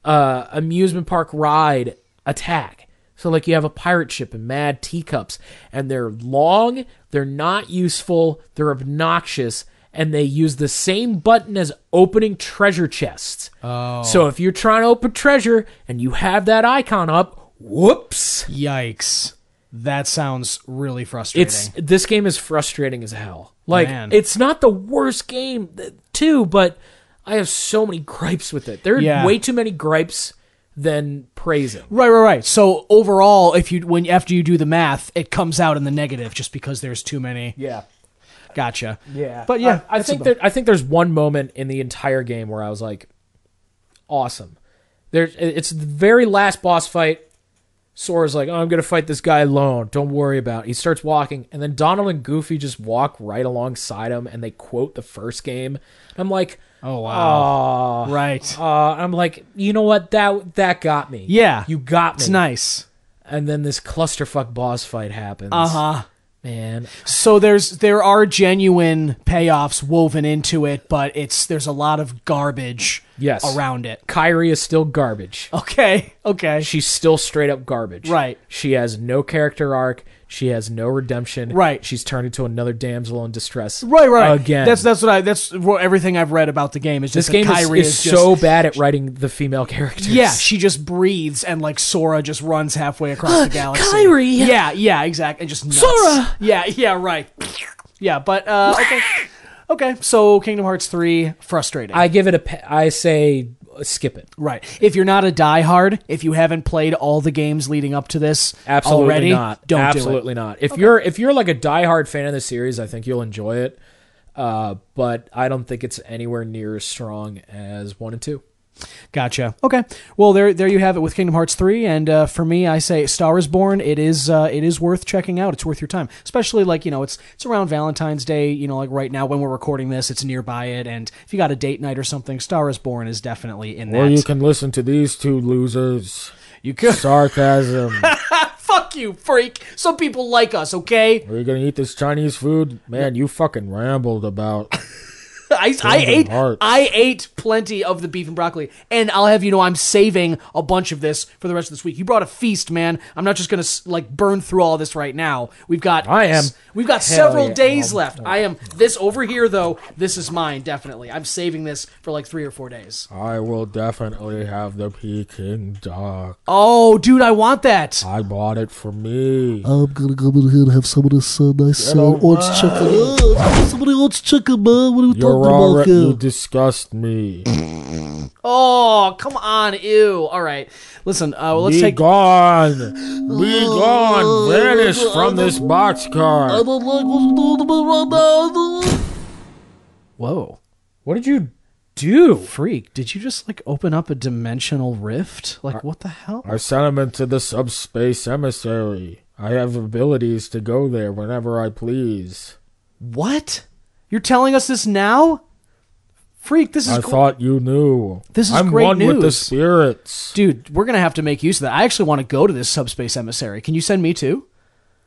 uh, amusement park ride attack. So like you have a pirate ship and mad teacups, and they're long, they're not useful, they're obnoxious, and they use the same button as opening treasure chests. Oh. So if you're trying to open treasure and you have that icon up, whoops.
Yikes. That sounds really frustrating.
It's this game is frustrating as hell. Like
Man.
it's not the worst game too, but I have so many gripes with it. There are
Yeah.
way too many gripes than praising.
Right, right, right. So overall, if you when after you do the math, it comes out in the negative just because there's too many.
Yeah.
Gotcha.
Yeah,
But yeah,
I, I think
a-
that I think there's one moment in the entire game where I was like, awesome. There's it's the very last boss fight. Sora's like, oh, I'm gonna fight this guy alone. Don't worry about. it. He starts walking, and then Donald and Goofy just walk right alongside him, and they quote the first game. I'm like,
Oh wow. Right.
uh, I'm like, you know what? That that got me.
Yeah.
you got me.
It's nice.
And then this clusterfuck boss fight happens.
Uh huh.
Man,
So there's there are genuine payoffs woven into it, but it's there's a lot of garbage
Yes.
around it.
Kairi is still garbage.
Okay. Okay.
She's still straight up garbage.
Right.
She has no character arc. She has no redemption.
Right.
She's turned into another damsel in distress.
Right, right.
Again.
That's that's what I that's what everything I've read about the game is just this
game
that
is,
Kairi
is,
is, just,
so bad at writing the female characters.
Yeah, she just breathes and like Sora just runs halfway across the galaxy.
Kairi!
Yeah, yeah, exactly. And just nuts.
Sora!
Yeah, yeah, right. Yeah, but uh okay. Okay, so Kingdom Hearts 3 frustrating.
I give it a I say skip it.
right. If you're not a diehard, if you haven't played all the games leading up to this
Absolutely
already,
not.
don't
Absolutely not. If you're if you're like a diehard fan of the series, I think you'll enjoy it. uh, but I don't think it's anywhere near as strong as one and two.
Gotcha. Okay. Well, there, there you have it with Kingdom Hearts three. And uh, for me, I say Star is Born. It is, uh, it is worth checking out. It's worth your time, especially like you know, it's it's around Valentine's Day. You know, like right now when we're recording this, it's nearby it. And if you got a date night or something, Star is Born is definitely in that.
Or you can listen to these two losers.
You could.
Sarcasm.
Fuck you, freak. Some people like us. Okay.
Are you gonna eat this Chinese food? Man, you fucking rambled about.
I, I ate
Hearts.
I ate plenty of the beef and broccoli, and I'll have you know I'm saving a bunch of this for the rest of this week. You brought a feast, man. I'm not just gonna like burn through all this right now. We've got
I am.
we've got several
yeah.
days left. I am this over here though. This is mine definitely. I'm saving this for like three or four days.
I will definitely have the Peking duck.
Oh, dude, I want that.
I bought it for me.
I'm gonna come in here and have some of this uh, nice uh,
Get
orange
away.
chicken. Uh, some of the orange chicken, man. What are we
You're
talking
already.
about
You disgust me.
Oh, come on, ew. All right, listen. Uh, well, let's
Be
take.
gone. Be gone. Vanish from this
I
boxcar.
don't like what you're doing right now.
Whoa.
What did you do?
Freak, did you just like open up a dimensional rift? Like, what the hell?
I sent him into the subspace emissary. I have abilities to go there whenever I please.
What? You're telling us this now? Freak, this is
I
gr-
thought you knew.
This is
I'm
great
one with the spirits.
Dude, we're gonna have to make use of that. I actually want to go to this subspace emissary. Can you send me too?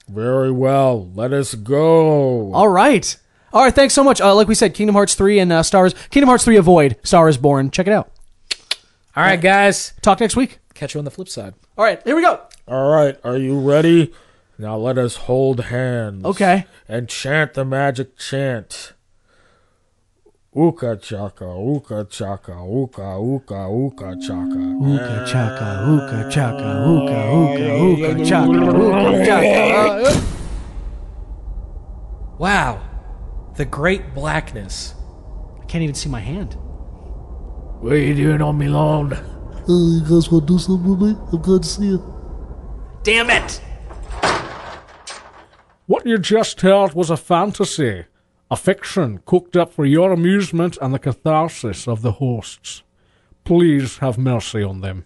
Very well. Let us go.
All right. All right, thanks so much. Uh, like we said, Kingdom Hearts 3 and uh, Stars Kingdom Hearts 3 Avoid, Star is Born. Check it out.
All right, guys.
Talk next week.
Catch you on the flip side.
All right, here we go.
All right. Are you ready? Now let us hold hands.
Okay.
And chant the magic chant. Uka chaka, uka chaka, uka, uka, uka chaka.
Ooka chaka, ooka chaka, ooka, ooka, ooka chaka, ooka chaka.
Wow. The great blackness.
I can't even see my hand.
What are you doing on me lawn?
Uh, you guys want to do something with me? I'm glad to see you.
Damn it!
What you just heard was a fantasy, a fiction cooked up for your amusement and the catharsis of the hosts. Please have mercy on them.